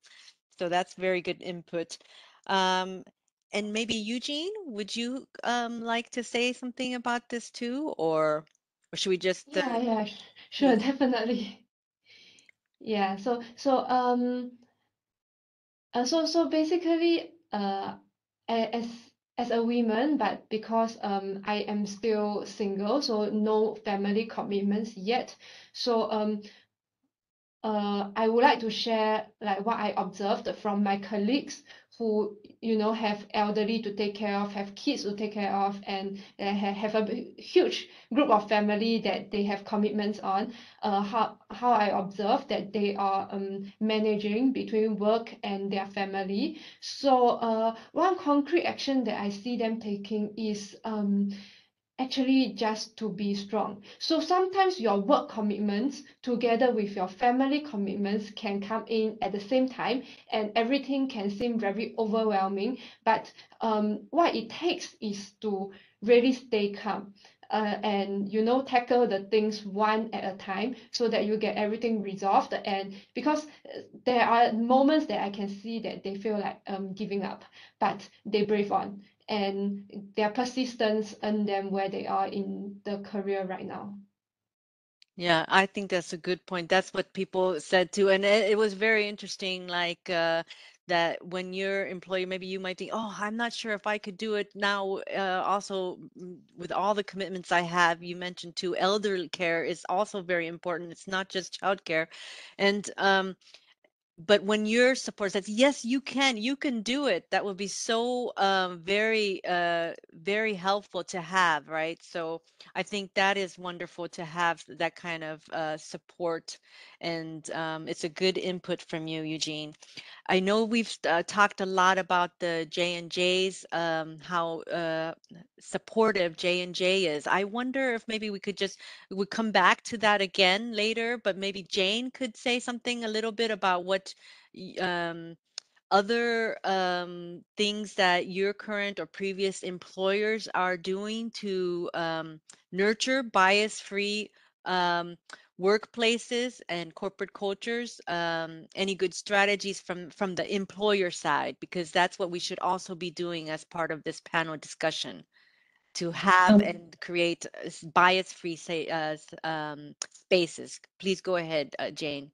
S2: So that's very good input. Um, and maybe Eugene, would you um, like to say something about this too, or, or should we just? Uh,
S5: Yeah, yeah, sure, <laughs> definitely. <laughs> Yeah, so so um uh, so so basically uh as as a woman, but because um I am still single, so no family commitments yet. So um uh I would like to share like what I observed from my colleagues who you know have elderly to take care of, have kids to take care of, and uh, have, a huge group of family that they have commitments on. Uh, how how I observe that they are um managing between work and their family. So uh one concrete action that I see them taking is um actually just to be strong. So sometimes your work commitments together with your family commitments can come in at the same time and everything can seem very overwhelming. But um, what it takes is to really stay calm. Uh, and you know tackle the things one at a time so that you get everything resolved and because uh, there are moments that I can see that they feel like um giving up but they brave on and their persistence earn them where they are in the career right now.
S2: Yeah, I think that's a good point. That's what people said too. And it, it was very interesting, like uh, that when you're employee, maybe you might think, oh, I'm not sure if I could do it now. Uh, also, mm, with all the commitments I have, you mentioned too, elderly care is also very important. It's not just childcare. And um, but when your support says yes you can you can do it that would be so um, very uh, very helpful to have right? So i think that is wonderful to have that kind of uh, support and um, it's a good input from you eugene. I know we've uh, talked a lot about the j and j's um, how uh, supportive j and j is. I wonder if maybe we could just we come back to that again later but maybe jane could say something a little bit about what um, other um, things that your current or previous employers are doing to um, nurture bias-free um, workplaces and corporate cultures um, any good strategies from from the employer side because that's what we should also be doing as part of this panel discussion to have
S3: Um,
S2: and create uh, bias-free say uh, um, spaces please go ahead uh, jane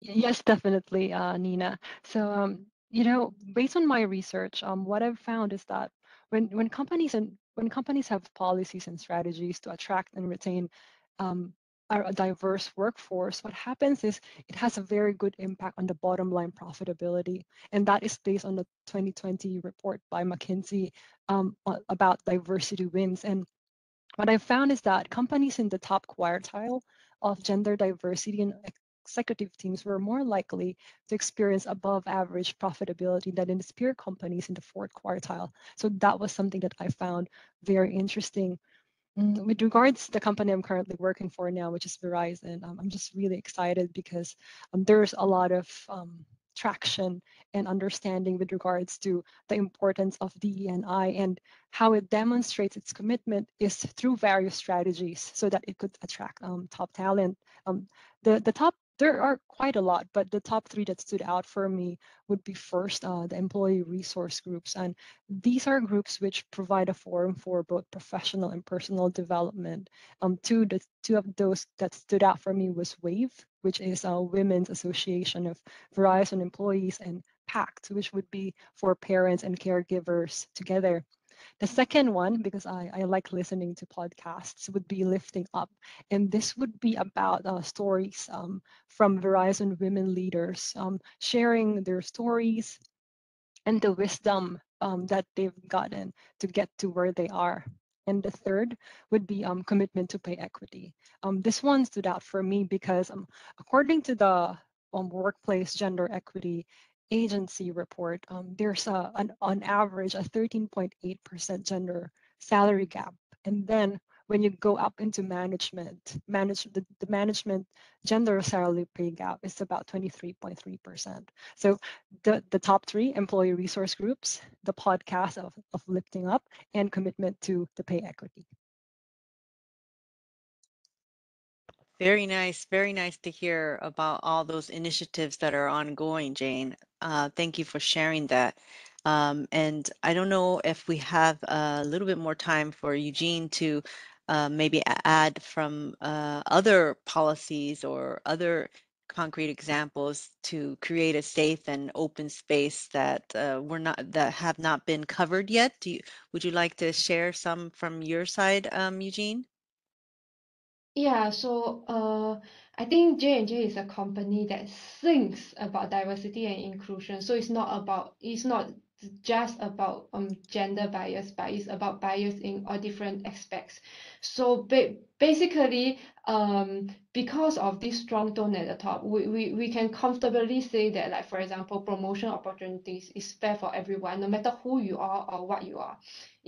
S3: Yes, definitely, uh, Nina. So, um, you know, based on my research, um, what I've found is that when when companies and when companies have policies and strategies to attract and retain um, a diverse workforce, what happens is it has a very good impact on the bottom line profitability, and that is based on the 2020 report by McKinsey um, about diversity wins. And what I've found is that companies in the top quartile of gender diversity in executive teams were more likely to experience above average profitability than in its peer companies in the fourth quartile. So that was something that I found very interesting. Mm, With regards to the company I'm currently working for now, which is Verizon, um, I'm just really excited because um, there's a lot of um, traction and understanding with regards to the importance of DEI and how it demonstrates its commitment is through various strategies so that it could attract um, top talent Um, the the top there are quite a lot, but the top three that stood out for me would be first uh, the employee resource groups, and these are groups which provide a forum for both professional and personal development. Um, two the two of those that stood out for me was WAVE, which is a Women's Association of Verizon Employees, and PACT, which would be for parents and caregivers together. The second one, because I, I like listening to podcasts, would be Lifting Up. And this would be about uh, stories um, from Verizon women leaders um, sharing their stories and the wisdom um, that they've gotten to get to where they are. And the third would be um, commitment to pay equity. Um, this one stood out for me because um, according to the um, workplace gender equity agency report, um, there's a, an, on average a 13.8% gender salary gap. And then when you go up into management, manage the, the management gender salary pay gap is about 23.3%. So the, the top three employee resource groups, the podcast of, of lifting up and commitment to the pay equity.
S2: Very nice. Very nice to hear about all those initiatives that are ongoing, Jane. Uh, thank you for sharing that. Um, and I don't know if we have a little bit more time for Eugene to uh, maybe add from uh, other policies or other concrete examples to create a safe and open space that uh, were not that have not been covered yet. Do you, would you like to share some from your side, um, Eugene?
S5: Yeah, so uh, I think J and J is a company that thinks about diversity and inclusion. So it's not about it's not just about um gender bias, but it's about bias in all different aspects. So ba basically, um, because of this strong tone at the top, we, we, we can comfortably say that, like for example, promotion opportunities is fair for everyone, no matter who you are or what you are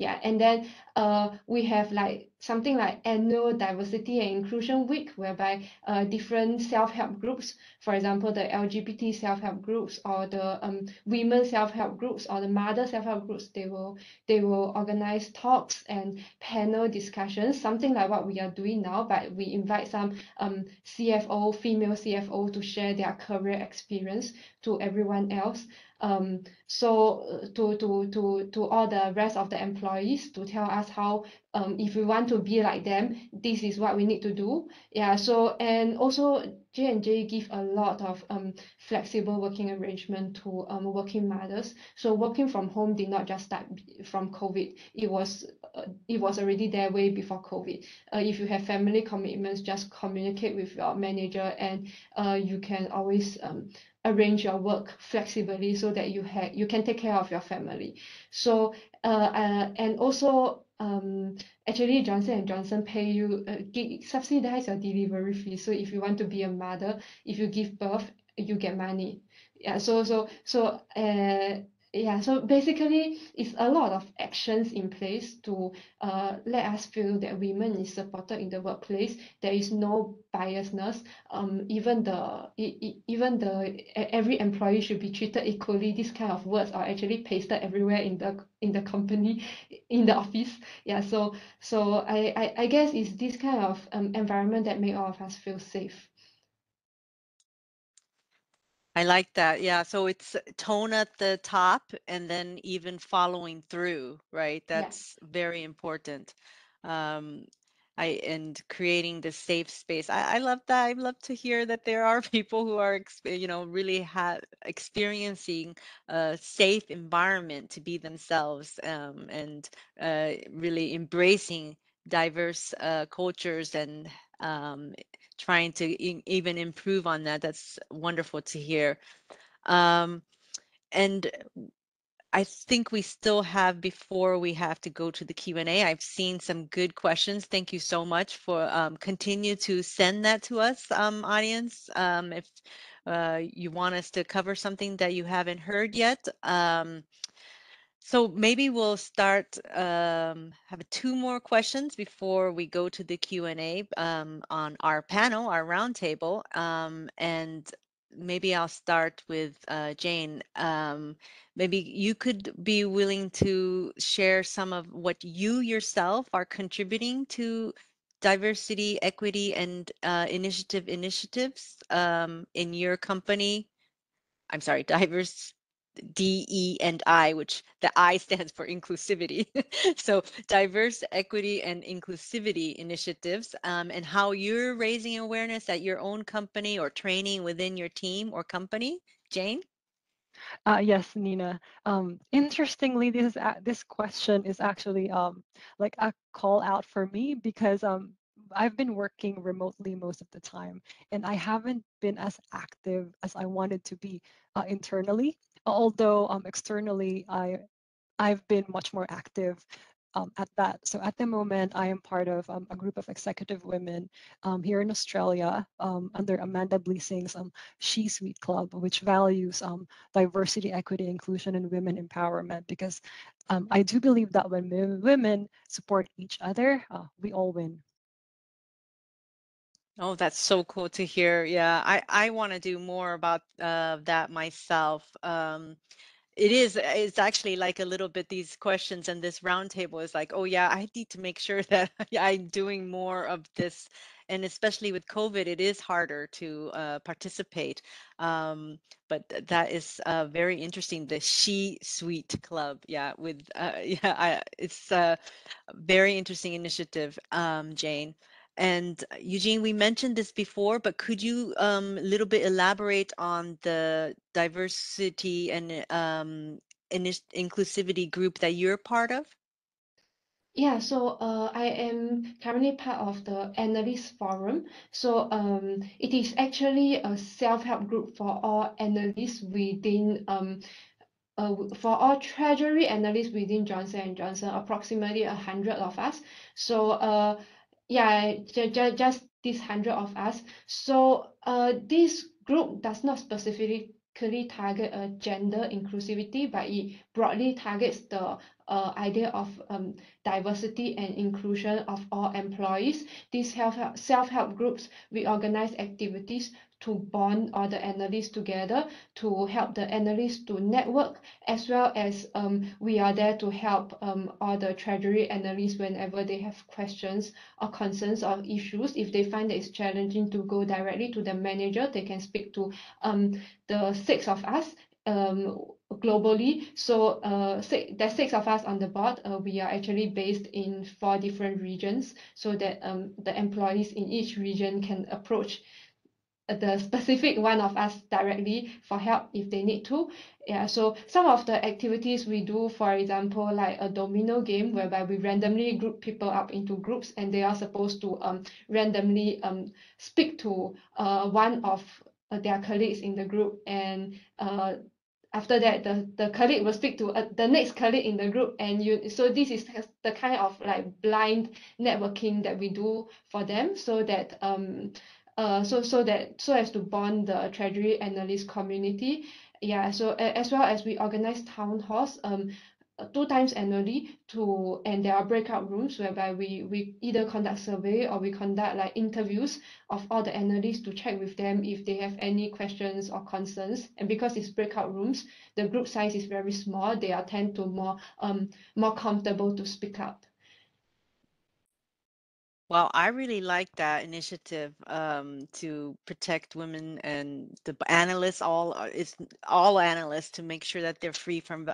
S5: yeah and then uh we have like something like annual diversity and inclusion week whereby uh different self-help groups for example the lgbt self-help groups or the um women self-help groups or the mother self-help groups they will they will organize talks and panel discussions something like what we are doing now but we invite some um cfo female cfo to share their career experience to everyone else um so uh, to to to to all the rest of the employees to tell us how um if we want to be like them this is what we need to do. Yeah so and also J and J give a lot of um flexible working arrangement to um working mothers. So working from home did not just start from COVID. It was uh, it was already there way before COVID. Uh, if you have family commitments just communicate with your manager and uh you can always um arrange your work flexibly so that you have you can take care of your family. So uh, uh and also um actually Johnson and Johnson pay you uh, subsidize your delivery fee. So if you want to be a mother if you give birth you get money. Yeah so so so uh yeah so basically it's a lot of actions in place to uh let us feel that women is supported in the workplace there is no biasness. Um even the even the every employee should be treated equally. This kind of words are actually pasted everywhere in the in the company in the office. Yeah so so I I, I guess it's this kind of um, environment that make all of us feel safe
S2: I like that. Yeah. So it's tone at the top and then even following through, right? That's yeah. very important. Um, I and creating the safe space. I, I love that. I love to hear that there are <laughs> people who are, you know, really have experiencing a safe environment to be themselves um, and uh, really embracing diverse uh, cultures and um, trying to even improve on that. That's wonderful to hear. Um, and I think we still have before we have to go to the Q&A. I've seen some good questions. Thank you so much for um, continue to send that to us, um, audience. Um, if uh, you want us to cover something that you haven't heard yet, um, so maybe we'll start um, have two more questions before we go to the Q&A um, on our panel, our roundtable. Um, and maybe I'll start with uh, Jane. Um, maybe you could be willing to share some of what you yourself are contributing to diversity, equity, and uh, initiative initiatives um, in your company? I'm sorry, <laughs> diverse D, E, and I, which the I <laughs> stands for inclusivity. <laughs> so diverse, equity, and inclusivity initiatives, um, and how you're raising awareness at your own company or training within your team or company. Jane?
S3: Uh, yes, Nina. Um, interestingly, this is a- this question is actually um, like a call out for me because um, I've been working remotely most of the time, and I haven't been as active as I wanted to be uh, internally. Although um, externally, I I've been much more active um, at that. So at the moment, I am part of um, a group of executive women um, here in Australia um, under Amanda Blesing's um, She Suite Club, which values um, diversity, equity, inclusion, and women empowerment. Because I do believe that when women support each other, uh, we all win.
S2: Oh, that's so cool to hear. Yeah, I I want to do more about uh, that myself. Um, it is uh, it's actually like a little bit these questions and this roundtable is like oh yeah i need to make sure <laughs> that i'm doing more of this and especially with covid it is harder to uh, participate um, but that is uh, very interesting the she suite club yeah with uh, <laughs> yeah I, it's a very interesting initiative um, jane and uh, Eugene, we mentioned this before, but could you um, a little bit elaborate on the diversity and um, inclusivity group that you're part of?
S5: Yeah, so uh, I am currently part of the Analyst Forum. So um, it is actually a self-help group for all analysts within um, uh, for all treasury analysts within Johnson & Johnson, approximately a hundred of us. So uh, yeah, just, just this hundred of us. So uh, this group does not specifically target a gender inclusivity, but it broadly targets the uh, idea of um, diversity and inclusion of all employees. These self-help groups, we organize activities to bond all the analysts together to help the analysts to network as well as um, we are there to help um, all the treasury analysts whenever they have questions or concerns or issues if they find that it's challenging to go directly to the manager they can speak to um, the six of us um, globally. So uh, six, there's six of us on the board. Uh, we are actually based in four different regions so that um, the employees in each region can approach the specific one of us directly for help if they need to. Yeah, so some of the activities we do, for example, like a domino game whereby we randomly group people up into groups and they are supposed to um, randomly um, speak to uh, one of uh, their colleagues in the group and uh, after that the the colleague will speak to uh, the next colleague in the group and you so this is the kind of like blind networking that we do for them so that um uh, so so that so as to bond the treasury analyst community. Yeah so as well as we organize town halls um uh, two times annually to and there are breakout rooms whereby we we either conduct survey or we conduct like interviews of all the analysts to check with them if they have any questions or concerns. And because it's breakout rooms the group size is very small they are tend to more um more comfortable to speak up
S2: well, I really like that initiative um, to protect women and the analysts, all uh, it's all analysts to make sure that they're free from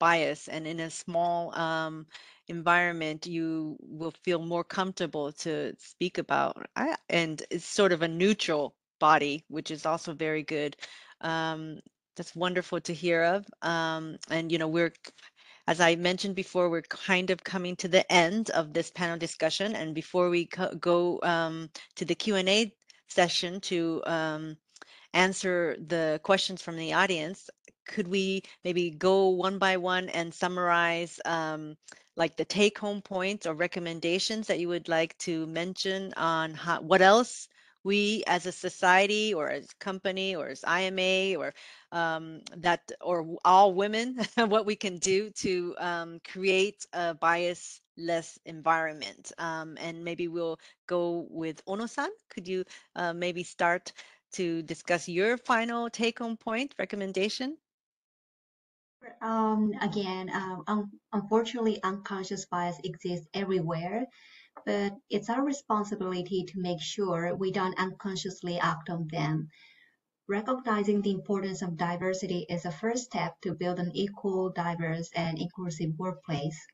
S2: bias. And in a small um, environment, you will feel more comfortable to speak about. I, and it's sort of a neutral body, which is also very good. Um, that's wonderful to hear of. Um, and you know, we're as I mentioned before, we're kind of coming to the end of this panel discussion. And before we go um, to the Q&A session to um, answer the questions from the audience, could we maybe go one by one and summarize um, like the take home points or recommendations that you would like to mention on how, what else we as a society or as company or as IMA or um, that or all women <laughs> what we can do to um, create a bias-less environment. Um, and maybe we'll go with Ono-san. Could you uh, maybe start to discuss your final take-home point recommendation?
S4: Um, again, um, un unfortunately, unconscious bias exists everywhere but it's our responsibility to make sure we don't unconsciously act on them. Recognizing the importance of diversity is a first step to build an equal, diverse, and inclusive workplace.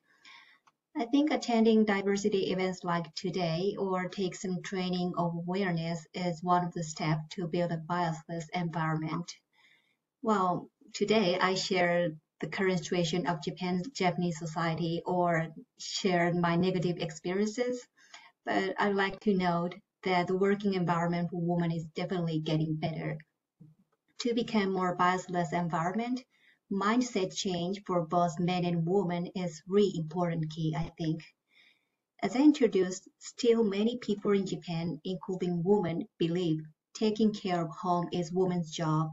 S4: I think attending diversity events like today or take some training of awareness is one of the steps to build a biasless environment. Well, today I shared the current situation of Japan Japanese society or share my negative experiences, but I'd like to note that the working environment for women is definitely getting better to become more biasless environment, mindset change for both men and women is really important key, I think. As I introduced, still many people in Japan, including women, believe taking care of home is woman's job.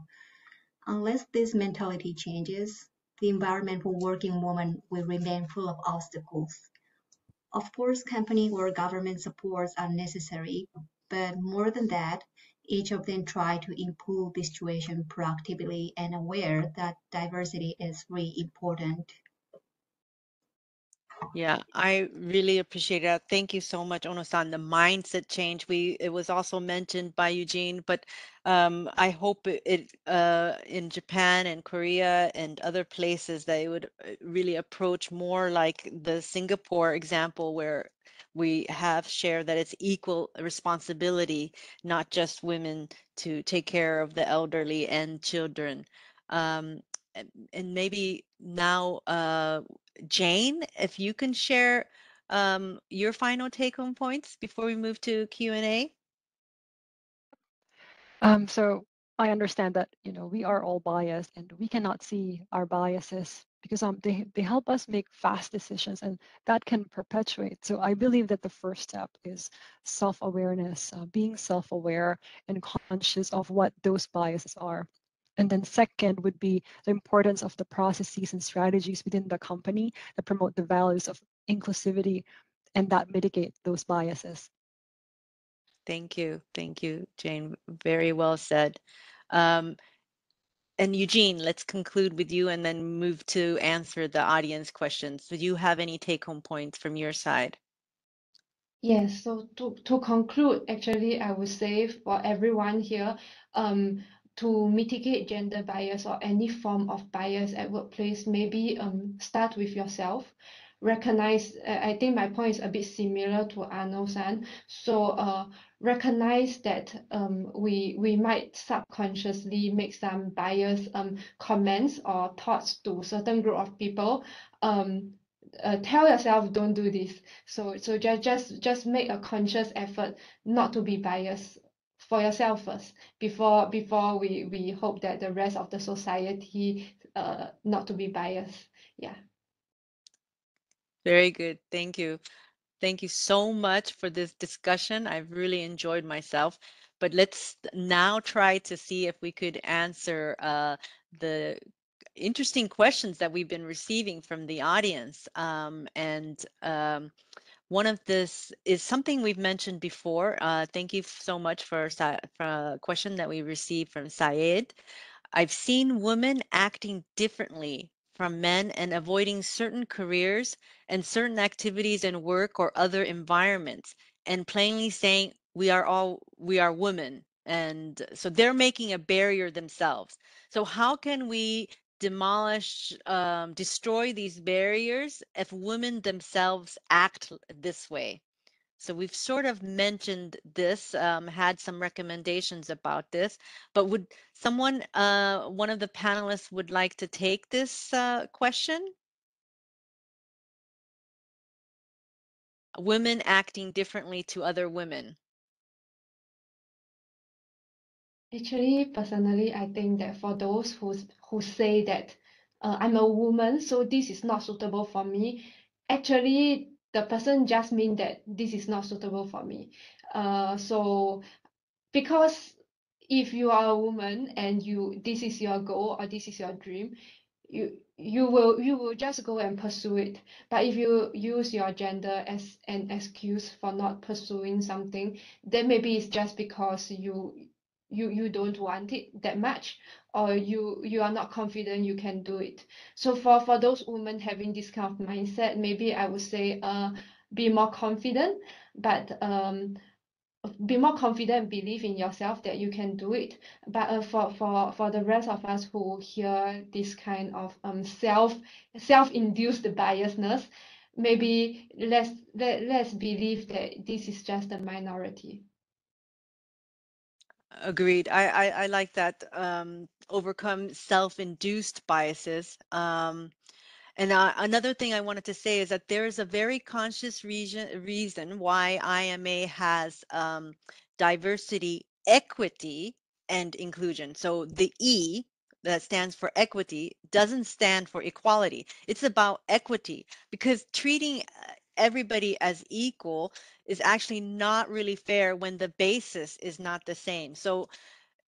S4: Unless this mentality changes, the environment for working women will remain full of obstacles. Of course, company or government supports are necessary, but more than that, each of them try to improve the situation proactively and aware that diversity is really important.
S2: Yeah, I really appreciate that. Thank you so much, Ono-san. The mindset change. We it was also mentioned by Eugene, but um, I hope it, it uh, in Japan and Korea and other places that it would uh, really approach more like the Singapore example, where we have shared that it's equal responsibility, not just women, to take care of the elderly and children. Um, and, maybe now, uh, Jane, if you can share um, your final take-home points before we move to Q&A.
S3: Um, so I understand that you know we are all biased and we cannot see our biases because um they they help us make fast decisions and that can perpetuate. So I believe that the first step is self-awareness, uh, being self-aware and conscious of what those biases are. And then second would be the importance of the processes and strategies within the company that promote the values of inclusivity and that mitigate those biases.
S2: Thank you. Thank you, Jane. Very well said. Um, and Eugene, let's conclude with you and then move to answer the audience questions. Do you have any take home points from your side?
S5: Yes, so to, to conclude, actually, I would say for everyone here, um, to mitigate gender bias or any form of bias at workplace, maybe um, start with yourself. Recognize, uh, I think my point is a bit similar to Ono-san. So uh, recognize that um, we we might subconsciously make some bias um, comments or thoughts to certain group of people. Um, uh, tell yourself don't do this. So so just just just make a conscious effort not to be biased for yourself first before before we we hope that the rest of the society uh not to be biased. Yeah.
S2: Very good. Thank you. Thank you so much for this discussion. I've really enjoyed myself. But let's now try to see if we could answer uh, the interesting questions that we've been receiving from the audience. Um, and um, one of this is something we've mentioned before. Uh, thank you so much for, for a question that we received from Syed. I've seen women acting differently from men and avoiding certain careers and certain activities in work or other environments and plainly saying we are all we are women and so they're making a barrier themselves so how can we demolish um, destroy these barriers if women themselves act this way so we've sort of mentioned this, um, had some recommendations about this, but would someone, uh, one of the panelists would like to take this uh, question? Women acting differently to other women.
S5: Actually, personally, I think that for those who who say that uh, I'm a woman, so this is not suitable for me, actually the person just mean that this is not suitable for me. Uh, so because if you are a woman and you this is your goal or this is your dream, you you will you will just go and pursue it. But if you use your gender as an excuse for not pursuing something, then maybe it's just because you you you don't want it that much or you you are not confident you can do it so for for those women having this kind of mindset maybe i would say uh be more confident but um, be more confident, believe in yourself that you can do it. But uh, for for for the rest of us who hear this kind of um self self-induced biasness, maybe let's let, let's believe that this is just a minority.
S2: Agreed. I, I, I like that. Um, overcome self-induced biases. Um, and uh, another thing I wanted to say is that there is a very conscious reason reason why IMA has um, diversity, equity, and inclusion. So the E that stands for equity doesn't stand for equality. It's about equity because treating uh, everybody as equal is actually not really fair when the basis is not the same. So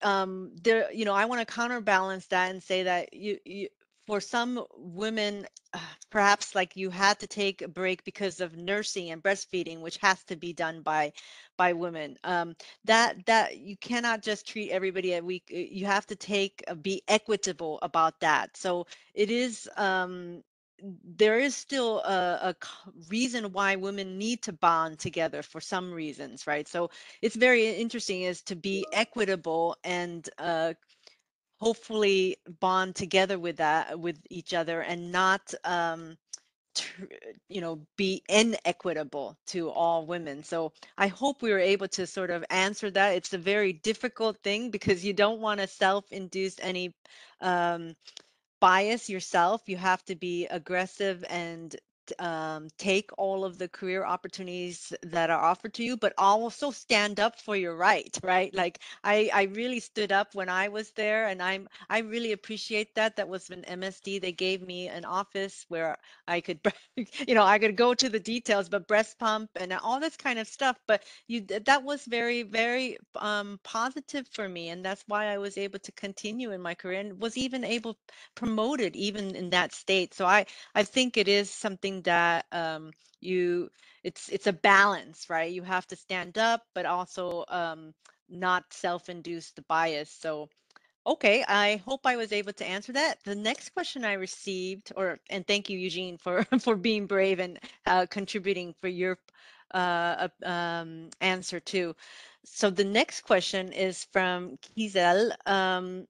S2: um there you know i want to counterbalance that and say that you, you for some women uh, perhaps like you had to take a break because of nursing and breastfeeding which has to be done by by women um that that you cannot just treat everybody a week you have to take uh, be equitable about that so it is um there is still a, a reason why women need to bond together for some reasons, right? So it's very interesting is to be equitable and uh, hopefully bond together with that with each other and not um, you know be inequitable to all women so i hope we were able to sort of answer that it's a very difficult thing because you don't want to self-induce any um, bias yourself. You have to be aggressive and um, take all of the career opportunities that are offered to you, but also stand up for your right, right? Like I, I really stood up when I was there, and I'm, I really appreciate that. That was an MSD. They gave me an office where I could, <laughs> you know, I could go to the details, but breast pump and all this kind of stuff. But you, that was very, very um, positive for me, and that's why I was able to continue in my career and was even able promoted even in that state. So I, I think it is something that um, you it's it's a balance, right? You have to stand up, but also um, not self-induce the bias. So okay, I hope I was able to answer that. The next question I received, or and thank you, Eugene, for <laughs> for being brave and uh, contributing for your uh, um, answer too. So the next question is from Kizel. Um,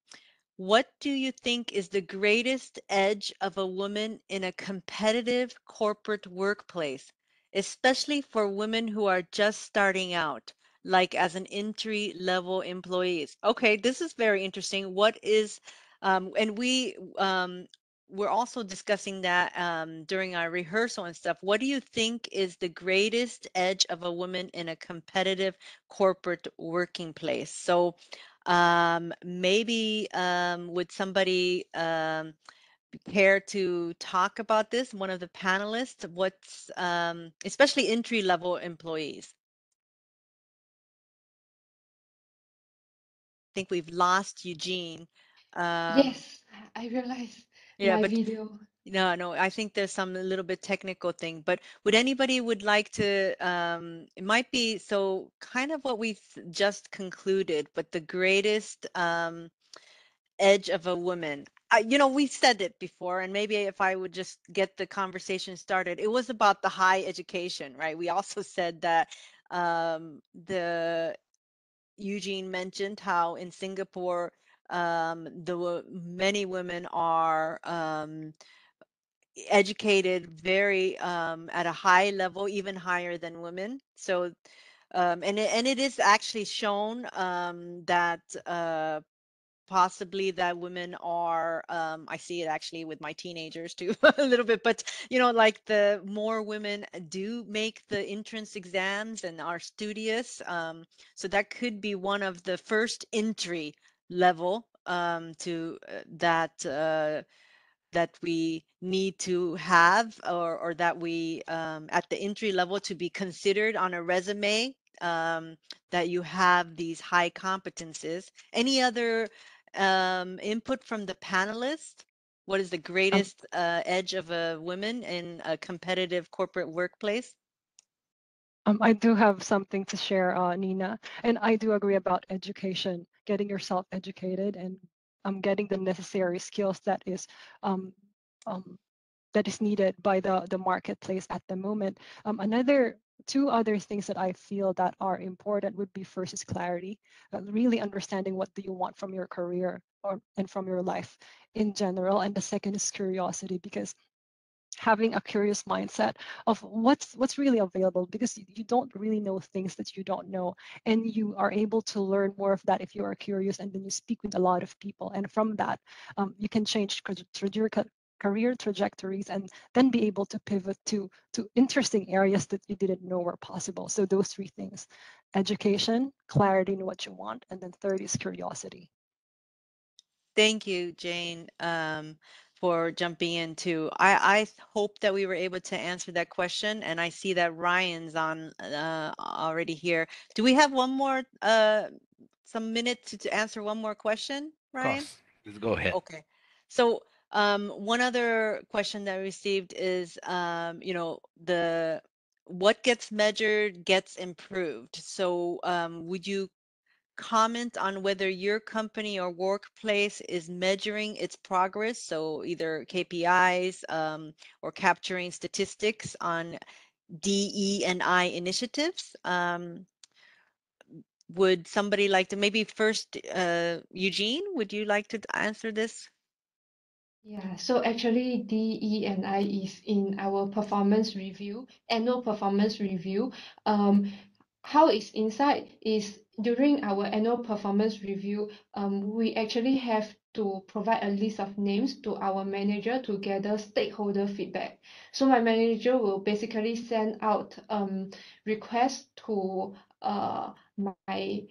S2: what do you think is the greatest edge of a woman in a competitive corporate workplace, especially for women who are just starting out, like as an entry level employees? Okay, this is very interesting. What is, um, and we, um, we're also discussing that um, during our rehearsal and stuff. What do you think is the greatest edge of a woman in a competitive corporate working place? So um, maybe um, would somebody um, care to talk about this? One of the panelists, what's um, especially entry level employees? I think we've lost Eugene. Um,
S5: Yes, I realize
S2: yeah,
S5: my
S2: but
S5: video.
S2: No, no, I think there's some little bit technical thing, but would anybody would like to, um, it might be, so kind of what we just concluded, but the greatest um, edge of a woman. I, you know, we said it before, and maybe if I would just get the conversation started, it was about the high education, right? We also <laughs> said that um, the Eugene mentioned how in Singapore, um, the many women are um, educated very um, at a high level, even higher than women. So, um, and it, and it is actually shown um, that uh, possibly that women are um, i see it actually with my teenagers too <laughs> a little bit but you know like the more women do make the entrance exams and are studious um, so that could be one of the first entry level um, to uh, that uh, that we need to have or, or that we um, at the entry level to be considered on a resume um, that you have these high competences any other um, input from the panelists? What is the greatest uh, edge of a woman in a competitive corporate workplace?
S3: Um, I do have something to share, uh, Nina, and I do agree about education, getting yourself educated and um, getting the necessary skills that is um, um, that is needed by the the marketplace at the moment. Um, another two other things that I feel that are important would be first is clarity, uh, really understanding what do you want from your career or and from your life in general. And the second is curiosity because having a curious mindset of what's what's really available because you, don't really know things that you don't know. And you are able to learn more of that if you are curious and then you speak with a lot of people. And from that um, you can change career trajectories and then be able to pivot to to interesting areas that you didn't know were possible. So those three things education clarity in what you want and then third is curiosity.
S2: Thank you, Jane, um, for jumping into. I, I hope that we were able to answer that question, and I see that Ryan's on uh, already here. Do we have one more, uh, some minutes to, to answer one more question, Ryan?
S1: Let's go ahead.
S2: Okay. So um, one other question that I received is, um, you know, the what gets measured gets improved. So um, would you comment on whether your company or workplace is measuring its progress, so either KPIs um, or capturing statistics on DE and I initiatives. Um, would somebody like to maybe first, uh, Eugene, would you like to answer this?
S5: Yeah, so actually DE and I is in our performance review, annual performance review. Um, how it's inside is during our annual performance review, um, we actually have to provide a list of names to our manager to gather stakeholder feedback. So my manager will basically send out um, requests to uh, my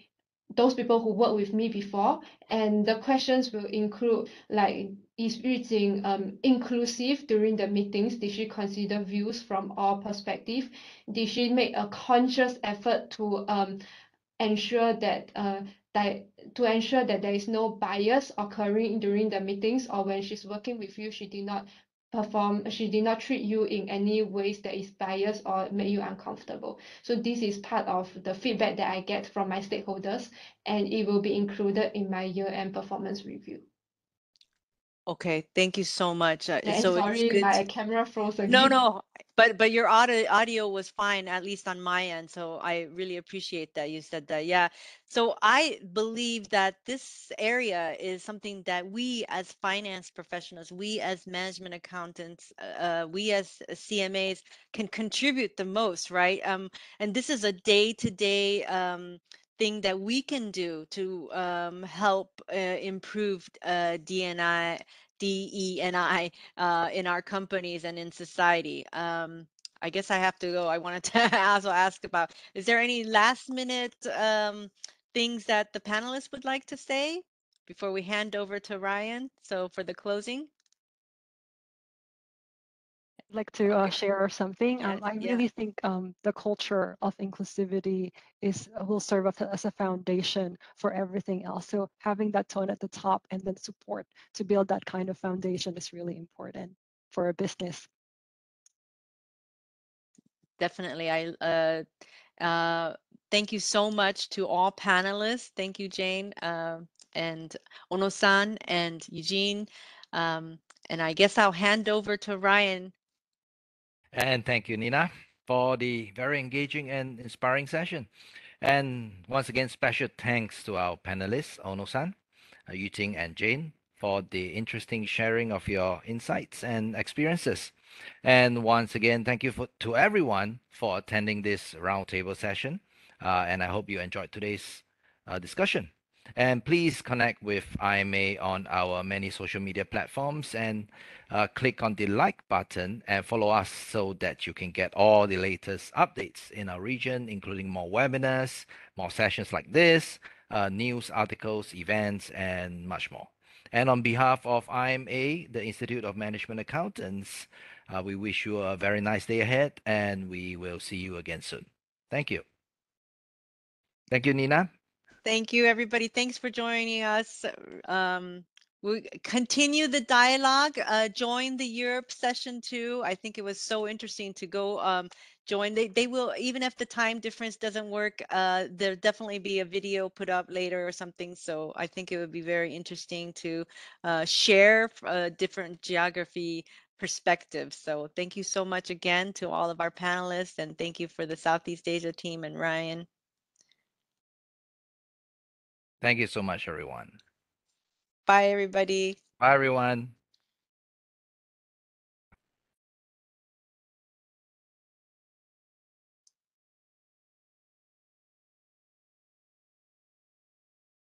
S5: those people who worked with me before, and the questions will include like is Yu Jing um, inclusive during the meetings? Did she consider views from all perspective? Did she make a conscious effort to um, ensure that uh, that to ensure that there is no bias occurring during the meetings or when she's working with you, she did not perform, she did not treat you in any ways that is biased or make you uncomfortable. So this is part of the feedback that I get from my stakeholders, and it will be included in my year-end performance review.
S2: Okay, thank you so much. Uh,
S5: Yeah, and
S2: so it's
S5: sorry,
S2: good
S5: my
S2: to-
S5: camera froze again.
S2: No, no, but but your audio audio was fine, at least on my end. So I really appreciate that you said that. Yeah. So I believe that this area is something that we as finance professionals, we as management accountants, uh, we as CMAs can contribute the most, right? Um, and this is a day-to-day um, thing that we can do to um, help uh, improve uh, DNI, DENI uh, in our companies and in society. Um, I guess I have to go. I wanted <laughs> to also ask about, is there any last minute um, things that the panelists would like to say before we hand over to Ryan? So for the closing?
S3: Like to uh, share something. Um, I
S2: yeah.
S3: really think um, the culture of inclusivity is will serve as a, as a foundation for everything else. So having that tone at the top and then support to build that kind of foundation is really important for a business.
S2: Definitely. I uh, uh, thank you so much to all panelists. Thank you, Jane uh, and Ono-san and Eugene. Um, and I guess I'll hand over to Ryan.
S1: And thank you, Nina, for the very engaging and inspiring session. And once again, special thanks to our panelists, Ono-san, uh, Yuting, and Jane, for the interesting sharing of your insights and experiences. And once again, thank you for, to everyone for attending this roundtable session. Uh, and I hope you enjoyed today's uh, discussion. And please connect with IMA on our many social media platforms and uh, click on the like button and follow us so that you can get all the latest updates in our region, including more webinars, more sessions like this, uh, news articles, events, and much more. And on behalf of IMA, the Institute of Management Accountants, uh, we wish you a very nice day ahead and we will see you again soon. Thank you. Thank you, Nina.
S2: Thank you, everybody. Thanks for joining us. Um, we continue the dialogue. Uh, join the Europe session too. I think it was so interesting to go um, join. They they will even if the time difference doesn't work. Uh, there'll definitely be a video put up later or something. So I think it would be very interesting to uh, share uh, different geography perspectives. So thank you so much again to all of our panelists, and thank you for the Southeast Asia team and Ryan.
S1: Thank you so much, everyone.
S2: Bye, everybody.
S1: Bye, everyone.